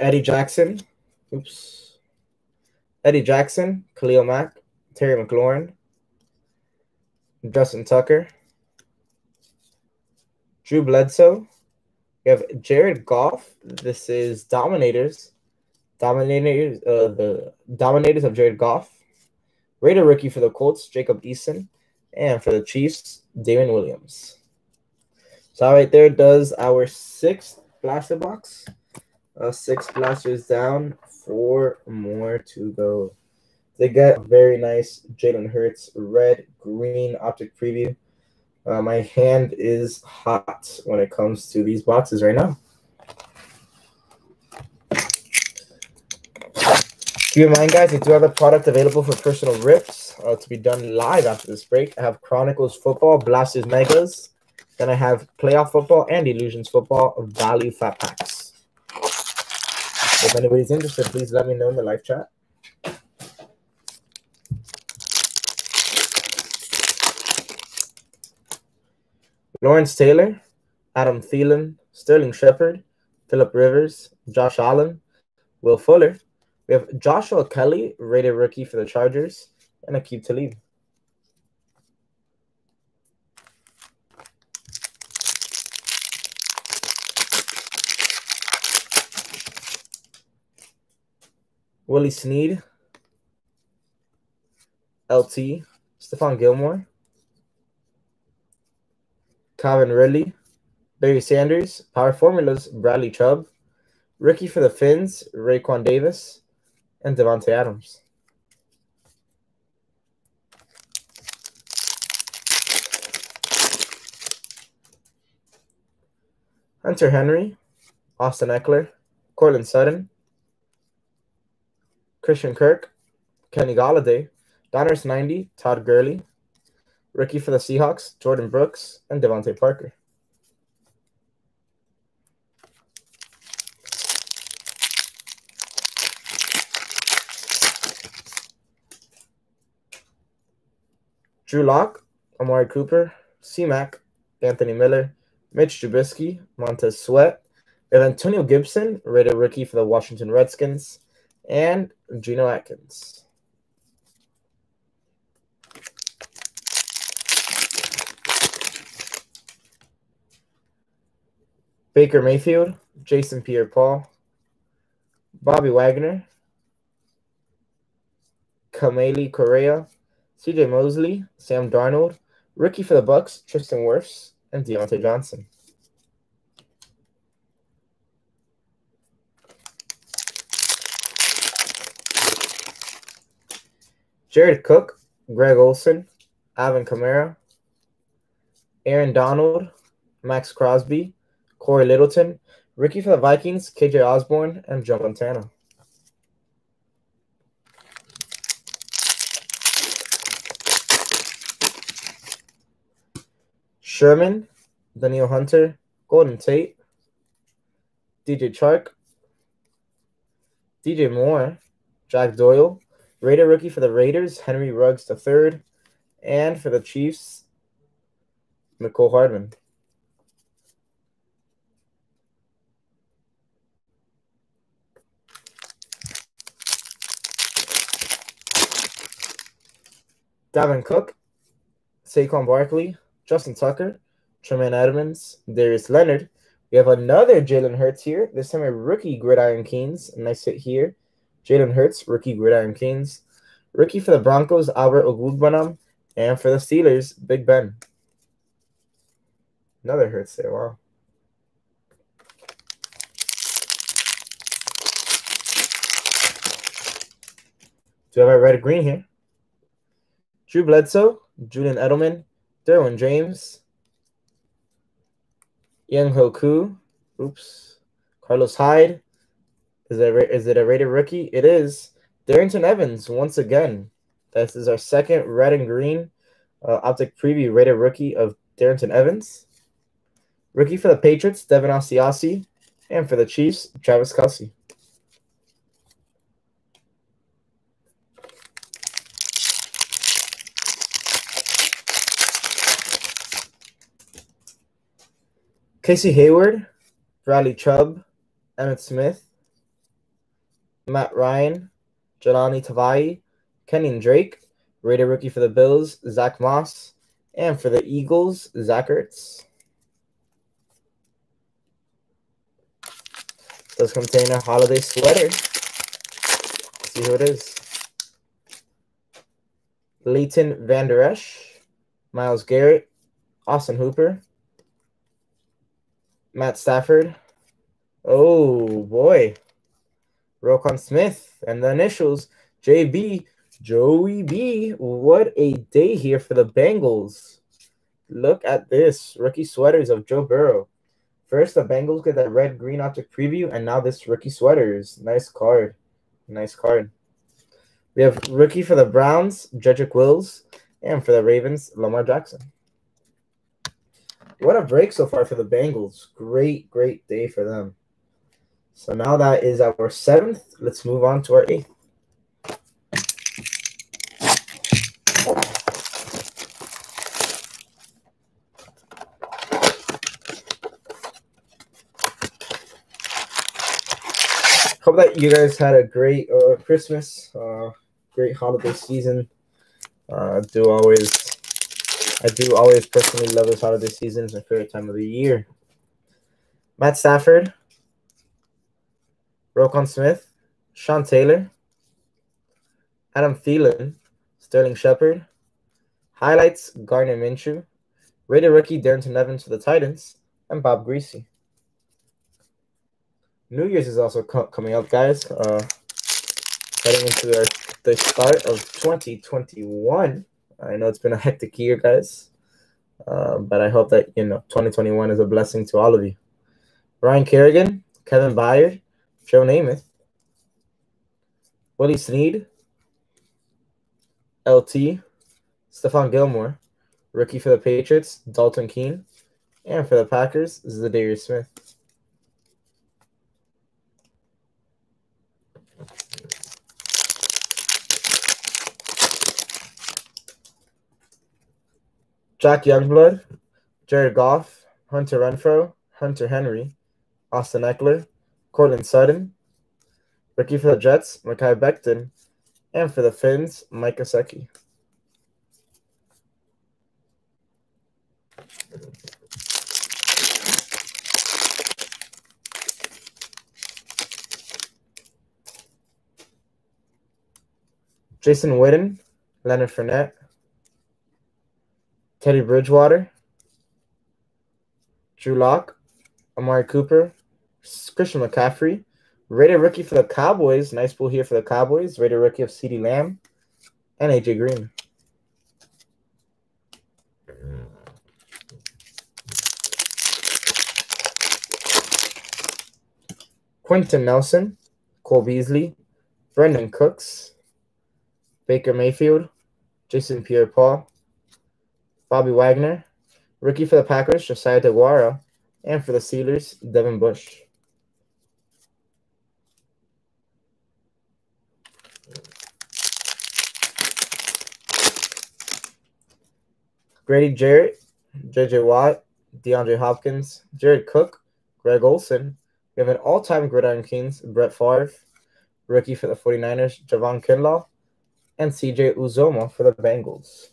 Speaker 1: Eddie Jackson, oops. Eddie Jackson, Khalil Mack, Terry McLaurin, Justin Tucker, Drew Bledsoe. We have Jared Goff. This is Dominators. Dominators, uh, the Dominators of Jared Goff. Raider rookie for the Colts, Jacob Eason. And for the Chiefs, Damon Williams. So right there does our sixth blaster box. Uh, six blasters down, four more to go. They get very nice Jalen Hurts red green optic preview. Uh, my hand is hot when it comes to these boxes right now. Keep in mind, guys, I do have a product available for personal rips uh, to be done live after this break. I have Chronicles Football, Blasters Megas. Then I have Playoff Football and Illusions Football Value Fat Packs. If anybody's interested, please let me know in the live chat. Lawrence Taylor, Adam Thielen, Sterling Shepard, Philip Rivers, Josh Allen, Will Fuller, we have Joshua Kelley, rated rookie for the Chargers, and Aqib Talib. Willie Snead, LT, Stephon Gilmore, Calvin Ridley, Barry Sanders. Power Formulas, Bradley Chubb. Rookie for the Fins, Raekwon Davis. And Davante Adams. Hunter Henry, Austin Ekeler, Courtland Sutton, Christian Kirk, Kenny Golladay, Donruss 90, Todd Gurley, rookie for the Seahawks, Jordyn Brooks, and DeVante Parker. Drew Lock, Amari Cooper, C-Mac, Anthony Miller, Mitch Trubisky, Montez Sweat. We have Antonio Gibson, rated rookie for the Washington Redskins, and Geno Atkins. Baker Mayfield, Jason Pierre Paul, Bobby Wagner, Kamalei Correa, CJ Mosley, Sam Darnold, rookie for the Bucks, Tristan Wirfs, and Diontae Johnson. Jared Cook, Greg Olsen, Alvin Kamara, Aaron Donald, Maxx Crosby, Cory Littleton, Ricky for the Vikings, KJ Osborn, and Joe Montana. Sherman, Danielle Hunter, Golden Tate, DJ Chark, DJ Moore, Jack Doyle, Raider rookie for the Raiders, Henry Ruggs III, and for the Chiefs, Mecole Hardman. Dalvin Cook, Saquon Barkley, Justin Tucker, Tremaine Edmunds, Darius Leonard. We have another Jalen Hurts here. This time a rookie Gridiron Kings. Nice hit here. Jalen Hurts, rookie Gridiron Kings. Rookie for the Broncos, Albert Okwuegbunam. And for the Steelers, Big Ben. Another Hurts there. Wow. Do I have a red or green here? Drew Bledsoe, Julian Edelman, Derwin James, Young Hoku, oops, Carlos Hyde. Is it, is it a rated rookie? It is. Darrynton Evans, once again. This is our second red and green uh, optic preview rated rookie of Darrynton Evans. Rookie for the Patriots, Devin Asiasi. And for the Chiefs, Travis Kelce. Casey Hayward, Bradley Chubb, Emmitt Smith, Matt Ryan, Jahlani Tavai, Kenyan Drake, rated rookie for the Bills, Zach Moss, and for the Eagles, Zach Ertz. Does contain a holiday sweater. Let's see who it is. Leighton Vander Esch, Myles Garrett, Austin Hooper, Matt Stafford. Oh boy. Roquan Smith and the initials JB Joey B. What a day here for the Bengals. Look at this. Rookie sweaters of Joe Burrow. First, the Bengals get that red green optic preview, and now this rookie sweaters. Nice card. Nice card. We have rookie for the Browns, Jedrick Wills, and for the Ravens, Lamar Jackson. What a break so far for the Bengals. Great, great day for them. So now that is our seventh. Let's move on to our eighth. Hope that you guys had a great uh, Christmas, uh, great holiday season. Uh, do always I do always personally love this holiday season. It's my favorite time of the year. Matt Stafford, Roquan Smith, Sean Taylor, Adam Thielen, Sterling Shepard. Highlights Gardner Minshew. Rated rookie Darrynton Evans for the Titans. and Bob Griese. New Year's is also co coming up, guys. Uh, heading into our, the start of 2021. I know it's been a hectic year, guys. Uh, but I hope that, you know, 2021 is a blessing to all of you. Ryan Kerrigan, Kevin Byard, Joe Namath, Willie Snead, LT, Stephon Gilmore, rookie for the Patriots, Dalton Keene, and for the Packers, is the Za'Darius Smith. Jack Youngblood, Jared Goff, Hunter Renfrow, Hunter Henry, Austin Ekeler, Courtland Sutton, rookie for the Jets, Mekhi Becton, and for the Fins, Mike Gesicki. Jason Witten, Leonard Fournette, Teddy Bridgewater, Drew Lock, Amari Cooper, Christian McCaffrey, rated rookie for the Cowboys. Nice pull here for the Cowboys. Rated rookie of CeeDee Lamb and AJ Green. Quenton Nelson, Cole Beasley, Brandin Cooks, Baker Mayfield, Jason Pierre Paul, Bobby Wagner, rookie for the Packers, Josiah DeGuara, and for the Steelers, Devin Bush. Grady Jarrett, JJ Watt, DeAndre Hopkins, Jared Cook, Greg Olsen. We have an all time Gridiron Kings, Brett Favre, rookie for the 49ers, Javon Kinlaw, and CJ Uzomah for the Bengals.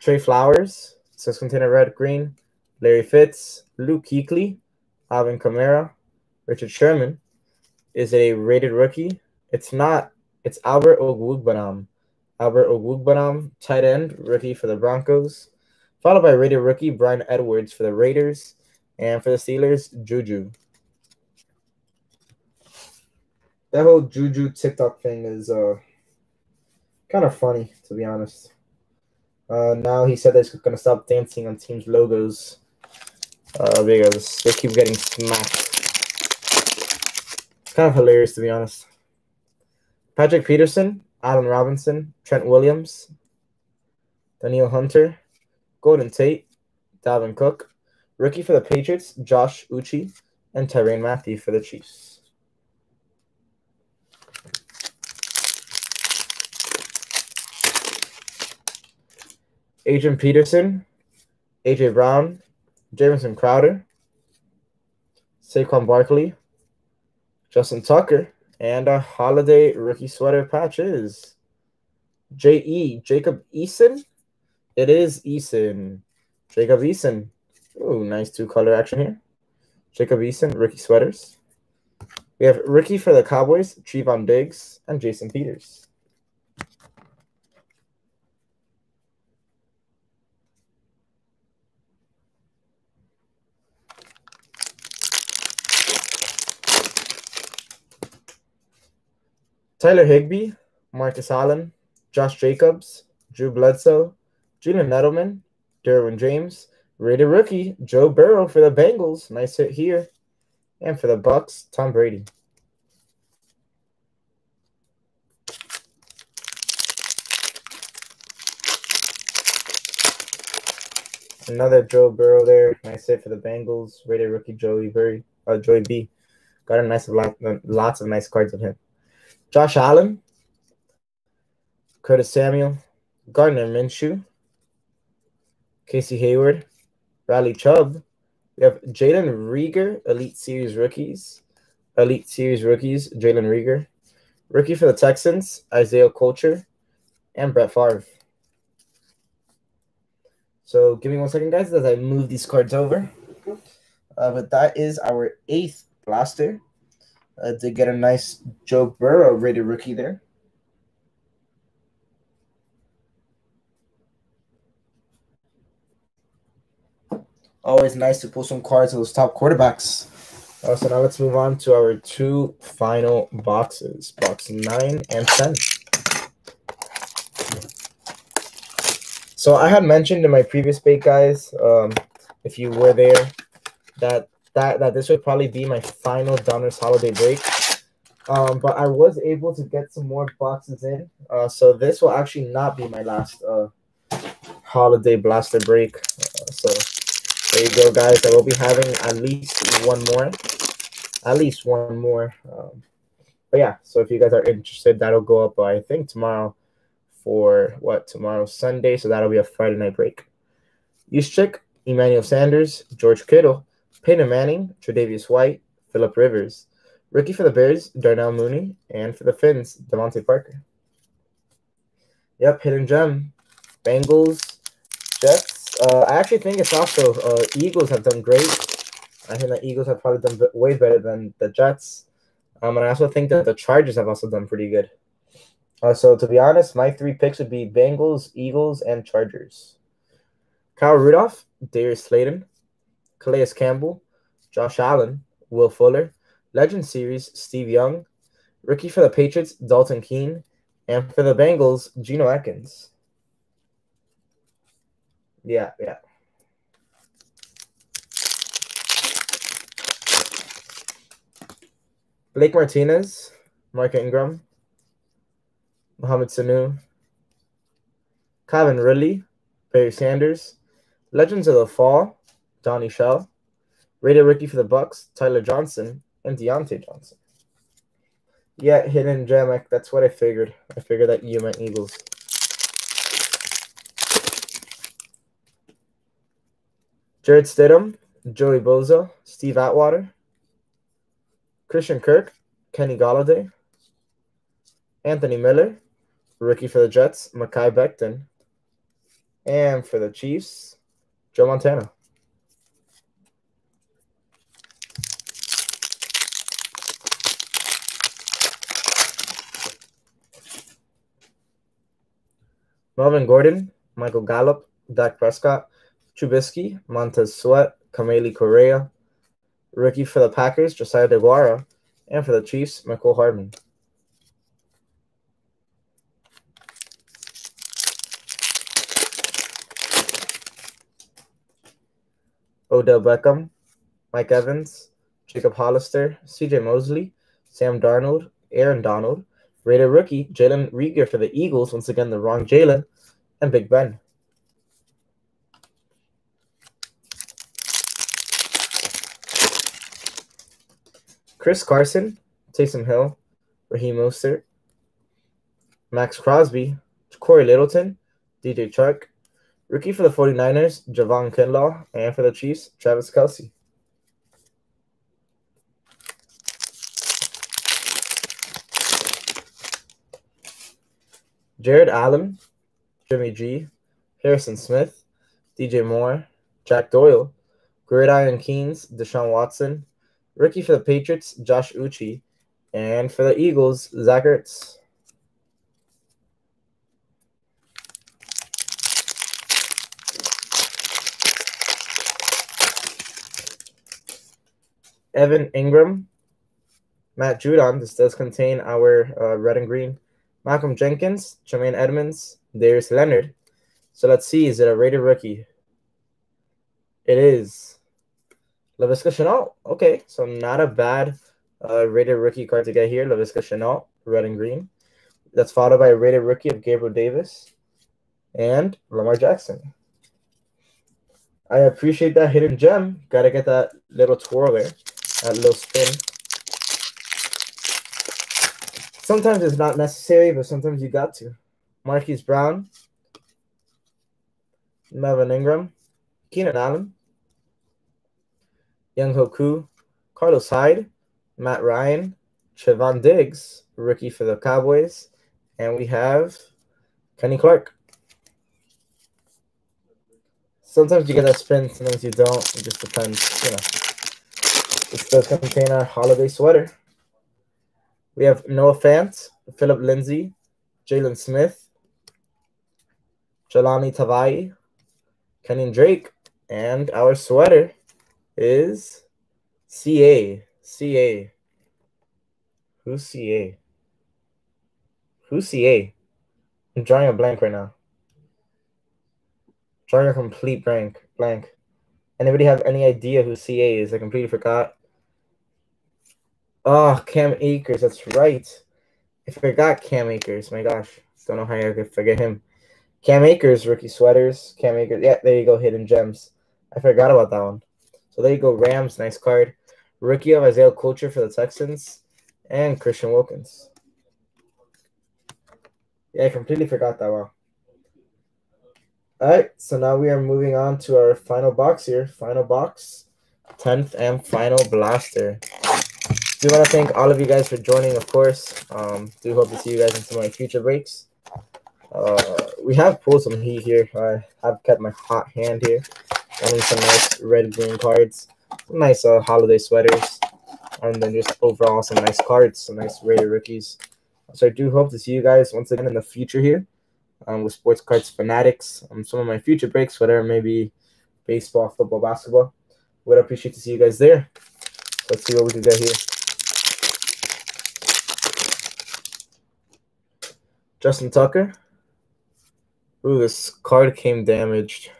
Speaker 1: Trey Flowers, container red green, Larry Fitz, Luke Kuechly, Alvin Kamara, Richard Sherman is a rated rookie. It's not, it's Albert Okwuegbunam. Albert Okwuegbunam, tight end, rookie for the Broncos. Followed by rated rookie Bryan Edwards for the Raiders. And for the Steelers, Juju. That whole Juju TikTok thing is uh kind of funny, to be honest. Uh, now he said that he's going to stop dancing on teams' logos uh, because they keep getting smacked. It's kind of hilarious, to be honest. Patrick Peterson, Allen Robinson, Trent Williams, Danielle Hunter, Golden Tate, Dalvin Cook, rookie for the Patriots, Josh Uche, and Tyrann Mathieu for the Chiefs. Adrian Peterson, AJ Brown, Jamison Crowder, Saquon Barkley, Justin Tucker, and a holiday rookie sweater patches. J.E. Jacob Eason. It is Eason. Jacob Eason. Ooh, nice two color action here. Jacob Eason, rookie sweaters. We have rookie for the Cowboys, Trevon Diggs, and Jason Peters. Tyler Higbee, Marcus Allen, Josh Jacobs, Drew Bledsoe, Julian Edelman, Derwin James, rated rookie Joe Burrow for the Bengals. Nice hit here. And for the Bucks, Tom Brady. Another Joe Burrow there. Nice hit for the Bengals. Rated rookie Joey Berry, uh, Joey B. Got a nice lot, lots of nice cards with him. Josh Allen, Curtis Samuel, Gardner Minshew, Casey Hayward, Riley Chubb. We have Jalen Reagor, Elite Series rookies. Elite Series rookies, Jalen Reagor. Rookie for the Texans, Isaiah Coulter, and Brett Favre. So give me one second, guys, as I move these cards over. Uh, but that is our eighth blaster. Uh, did get a nice Joe Burrow rated rookie there. Always nice to pull some cards of those top quarterbacks. So now let's move on to our two final boxes, box nine and ten. So I had mentioned in my previous bait, guys, um, if you were there, that that that this would probably be my final Donruss holiday break. Um, but I was able to get some more boxes in. Uh, so this will actually not be my last uh, holiday blaster break. Uh, so there you go, guys. I will be having at least one more. At least one more. Um, but yeah, so if you guys are interested, that'll go up, I think, tomorrow for what? Tomorrow, Sunday. So that'll be a Friday night break. Juszczyk, Emmanuel Sanders, George Kittle, Peyton Manning, Tre'Davious White, Philip Rivers. Rookie for the Bears, Darnell Mooney, and for the Fins, DeVante Parker. Yep, hidden gem. Bengals, Jets. Uh, I actually think it's also uh, Eagles have done great. I think the Eagles have probably done way better than the Jets. Um, and I also think that the Chargers have also done pretty good. Uh, so to be honest, my three picks would be Bengals, Eagles, and Chargers. Kyle Rudolph, Darius Slayton, Calais Campbell, Josh Allen, Will Fuller, Legend Series, Steve Young, rookie for the Patriots, Dalton Keene, and for the Bengals, Geno Atkins. Yeah, yeah. Blake Martinez, Mark Ingram, Mohamed Sanu, Calvin Ridley, Barry Sanders, Legends of the Fall, Donnie Shell, rated rookie for the Bucks, Tyler Johnson, and Diontae Johnson. Yeah, hidden gem. That's what I figured. I figured that you meant Eagles. Jarrett Stidham, Joey Bosa, Steve Atwater, Christian Kirk, Kenny Golladay, Anthony Miller, rookie for the Jets, Mekhi Becton, and for the Chiefs, Joe Montana. Melvin Gordon, Michael Gallup, Dak Prescott, Trubisky, Montez Sweat, Kamalei Correa, rookie for the Packers, Josiah DeGuara, and for the Chiefs, Michael Hardman. Odell Beckham, Mike Evans, Jacob Hollister, CJ Mosley, Sam Darnold, Aaron Donald, Rated rookie, Jalen Reagor for the Eagles. Once again, the wrong Jalen. And Big Ben. Chris Carson, Taysom Hill, Raheem Mostert, Maxx Crosby, Cory Littleton, DJ Chark, rookie for the 49ers, Javon Kinlaw, and for the Chiefs, Travis Kelce. Jared Allen, Jimmy G, Harrison Smith, DJ Moore, Jack Doyle, Gridiron Kings, Deshaun Watson, rookie for the Patriots, Josh Uche, and for the Eagles, Zach Ertz. Evan Engram, Matt Judon. This does contain our uh, red and green Malcolm Jenkins, Tremaine Edmunds, Darius Leonard. So let's see, is it a rated rookie? It is. Laviska Shenault. Okay, so not a bad uh, rated rookie card to get here. Laviska Shenault, red and green. That's followed by a rated rookie of Gabriel Davis and Lamar Jackson. I appreciate that hidden gem. Got to get that little twirl there, that little spin. Sometimes it's not necessary, but sometimes you got to. Marquise Brown, Melvin Ingram, Keenan Allen, Young Hoku, Carlos Hyde, Matt Ryan, Trevon Diggs, rookie for the Cowboys, and we have Kenny Clark. Sometimes you get that spin, sometimes you don't. It just depends, you know. This does contain our holiday sweater. We have Noah Fant, Philip Lindsay, Jaylon Smith, Jahlani Tavai, Kenyan Drake, And our sweater is CA. CA. Who's CA? Who's CA? I'm drawing a blank right now. Drawing a complete blank. Blank. Anybody have any idea who CA is? I completely forgot. Oh, Cam Akers. That's right. I forgot Cam Akers. My gosh. Don't know how I could forget him. Cam Akers, rookie sweaters. Cam Akers. Yeah, there you go. Hidden gems. I forgot about that one. So there you go. Rams. Nice card. Rookie of Isaiah Coulter for the Texans. And Christian Wilkins. Yeah, I completely forgot that one. All right, so now we are moving on to our final box here. Final box, 10th and final blaster. Do want to thank all of you guys for joining, of course. Um, do hope to see you guys in some of my future breaks. Uh, we have pulled some heat here. I have kept my hot hand here. Running some nice red green cards. Some nice uh, holiday sweaters. And then just overall some nice cards. Some nice rated rookies. So I do hope to see you guys once again in the future here um, with Sports Cards Fanatics. Um, some of my future breaks, whatever maybe baseball, football, basketball. Would appreciate to see you guys there. Let's see what we can get here. Justin Tucker. Ooh, this card came damaged.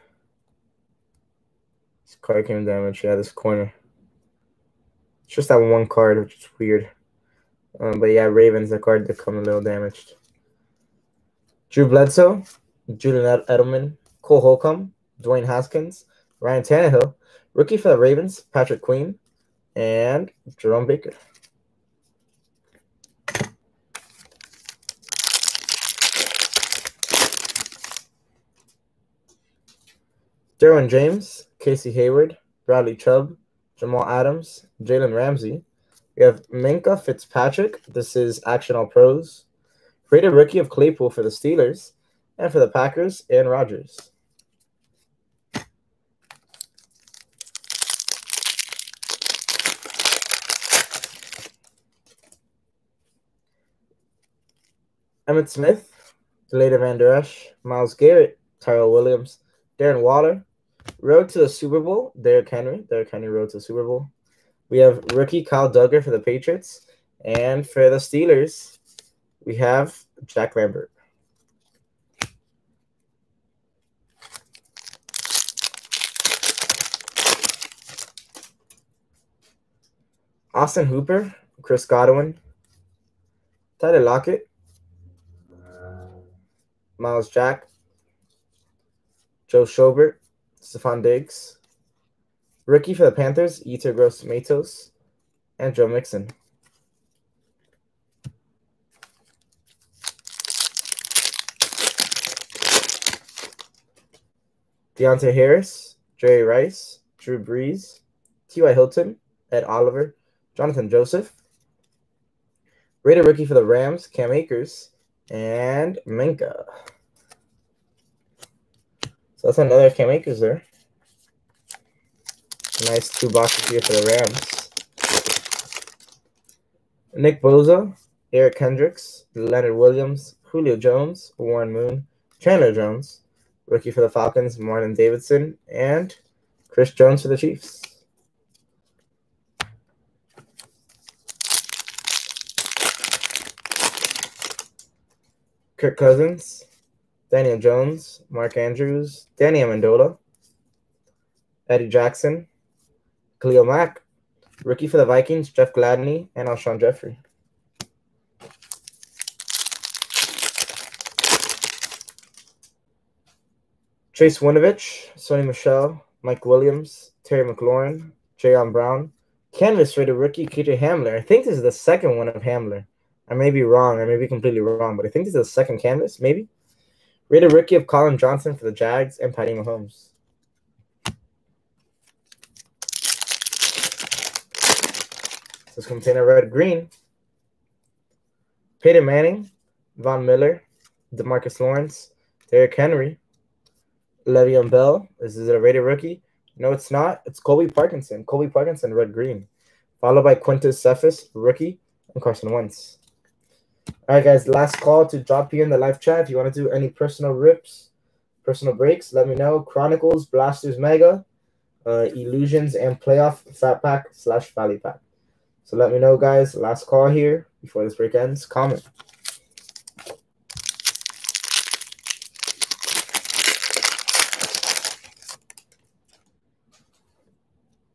Speaker 1: This card came damaged. Yeah, this corner. It's just that one card, which is weird. Um, but yeah, Ravens, the card that come a little damaged. Drew Bledsoe, Julian Edelman, Cole Holcomb, Dwayne Haskins, Ryan Tannehill, rookie for the Ravens, Patrick Queen, and Jerome Baker. Derwin James, Casey Hayward, Bradley Chubb, Jamal Adams, Jalen Ramsey. We have Minkah Fitzpatrick. This is Action All Pros. Rated rookie of Claypool for the Steelers. And for the Packers, Aaron Rodgers. Emmitt Smith, Delata Van Der Esch, Myles Garrett, Tyrell Williams, Darren Waller, Road to the Super Bowl, Derrick Henry. Derrick Henry road to the Super Bowl. We have rookie Kyle Dugger for the Patriots. And for the Steelers, we have Jack Lambert. Austin Hooper, Chris Godwin, Tyler Lockett, Myles Jack, Joe Schobert, Stefon Diggs, rookie for the Panthers, Yetur Gross Matos, and Joe Mixon. Deonte Harris, Jerry Rice, Drew Brees, T.Y. Hilton, Ed Oliver, Jonathan Joseph. Rated rookie for the Rams, Cam Akers, and Minkah. So that's another Cam Akers there. Nice two boxes here for the Rams. Nick Bosa, Eric Kendricks, Leonard Williams, Julio Jones, Warren Moon, Chandler Jones, rookie for the Falcons, Marlon Davidson, and Chris Jones for the Chiefs. Kirk Cousins, Daniel Jones, Mark Andrews, Danny Amendola, Eddie Jackson, Khalil Mack, rookie for the Vikings, Jeff Gladney, and Alshon Jeffery. Chase Winovich, Sony Michel, Mike Williams, Terry McLaurin, Jayon Brown, canvas rated rookie KJ Hamler. I think this is the second one of Hamler. I may be wrong. I may be completely wrong, but I think this is the second canvas, maybe. Rated rookie of Collin Johnson for the Jags and Patty Mahomes. This container red green. Peyton Manning, Von Miller, Demarcus Lawrence, Derrick Henry, Le'Veon Bell. Is, is a rated rookie? No, it's not. It's Colby Parkinson. Colby Parkinson, red green. Followed by Quintez Cephus, rookie, and Carson Wentz. All right, guys, last call to drop here in the live chat. If you want to do any personal rips, personal breaks, let me know. Chronicles, Blasters Mega, uh, illusions and playoff fat pack slash valley pack. So let me know, guys. Last call here before this break ends. Comment.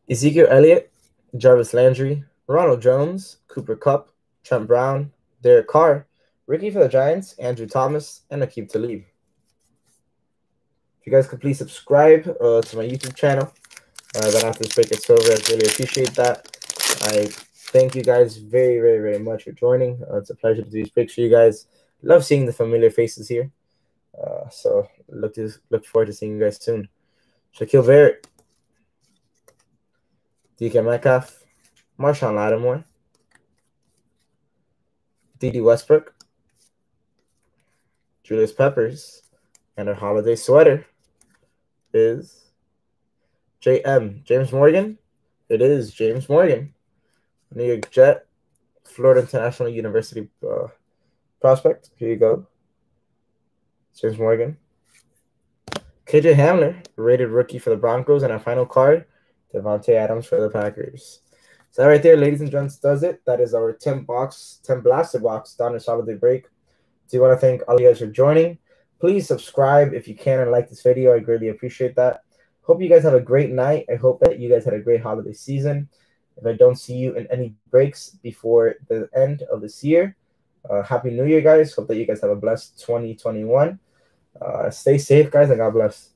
Speaker 1: Ezekiel Elliott, Jarvis Landry, Ronald Jones, Cooper Kupp, Trent Brown, Derek Carr, Ricky for the Giants, Andrew Thomas, and Aqib Talib. If you guys could please subscribe uh, to my YouTube channel, uh, then after this break gets over, I'd really appreciate that. I thank you guys very, very, very much for joining. Uh, it's a pleasure to do these breaks for you guys. Love seeing the familiar faces here. Uh, so look to look forward to seeing you guys soon. Shaquille Barrett, DK Metcalf, Marshon Lattimore, Dede Westbrook, Julius Peppers, and our holiday sweater is JM, James Morgan. It is James Morgan, New York Jet, Florida International University uh, prospect. Here you go. James Morgan. KJ Hamler, rated rookie for the Broncos, and our final card, Davante Adams for the Packers. So right there, ladies and gents, does it. That is our 10 box, 10 blaster box down Donruss holiday break. Do you want to thank all you guys for joining? Please subscribe if you can and like this video. I greatly appreciate that. Hope you guys have a great night. I hope that you guys had a great holiday season. If I don't see you in any breaks before the end of this year, uh, Happy New Year, guys. Hope that you guys have a blessed 2021. Uh, stay safe, guys, and God bless.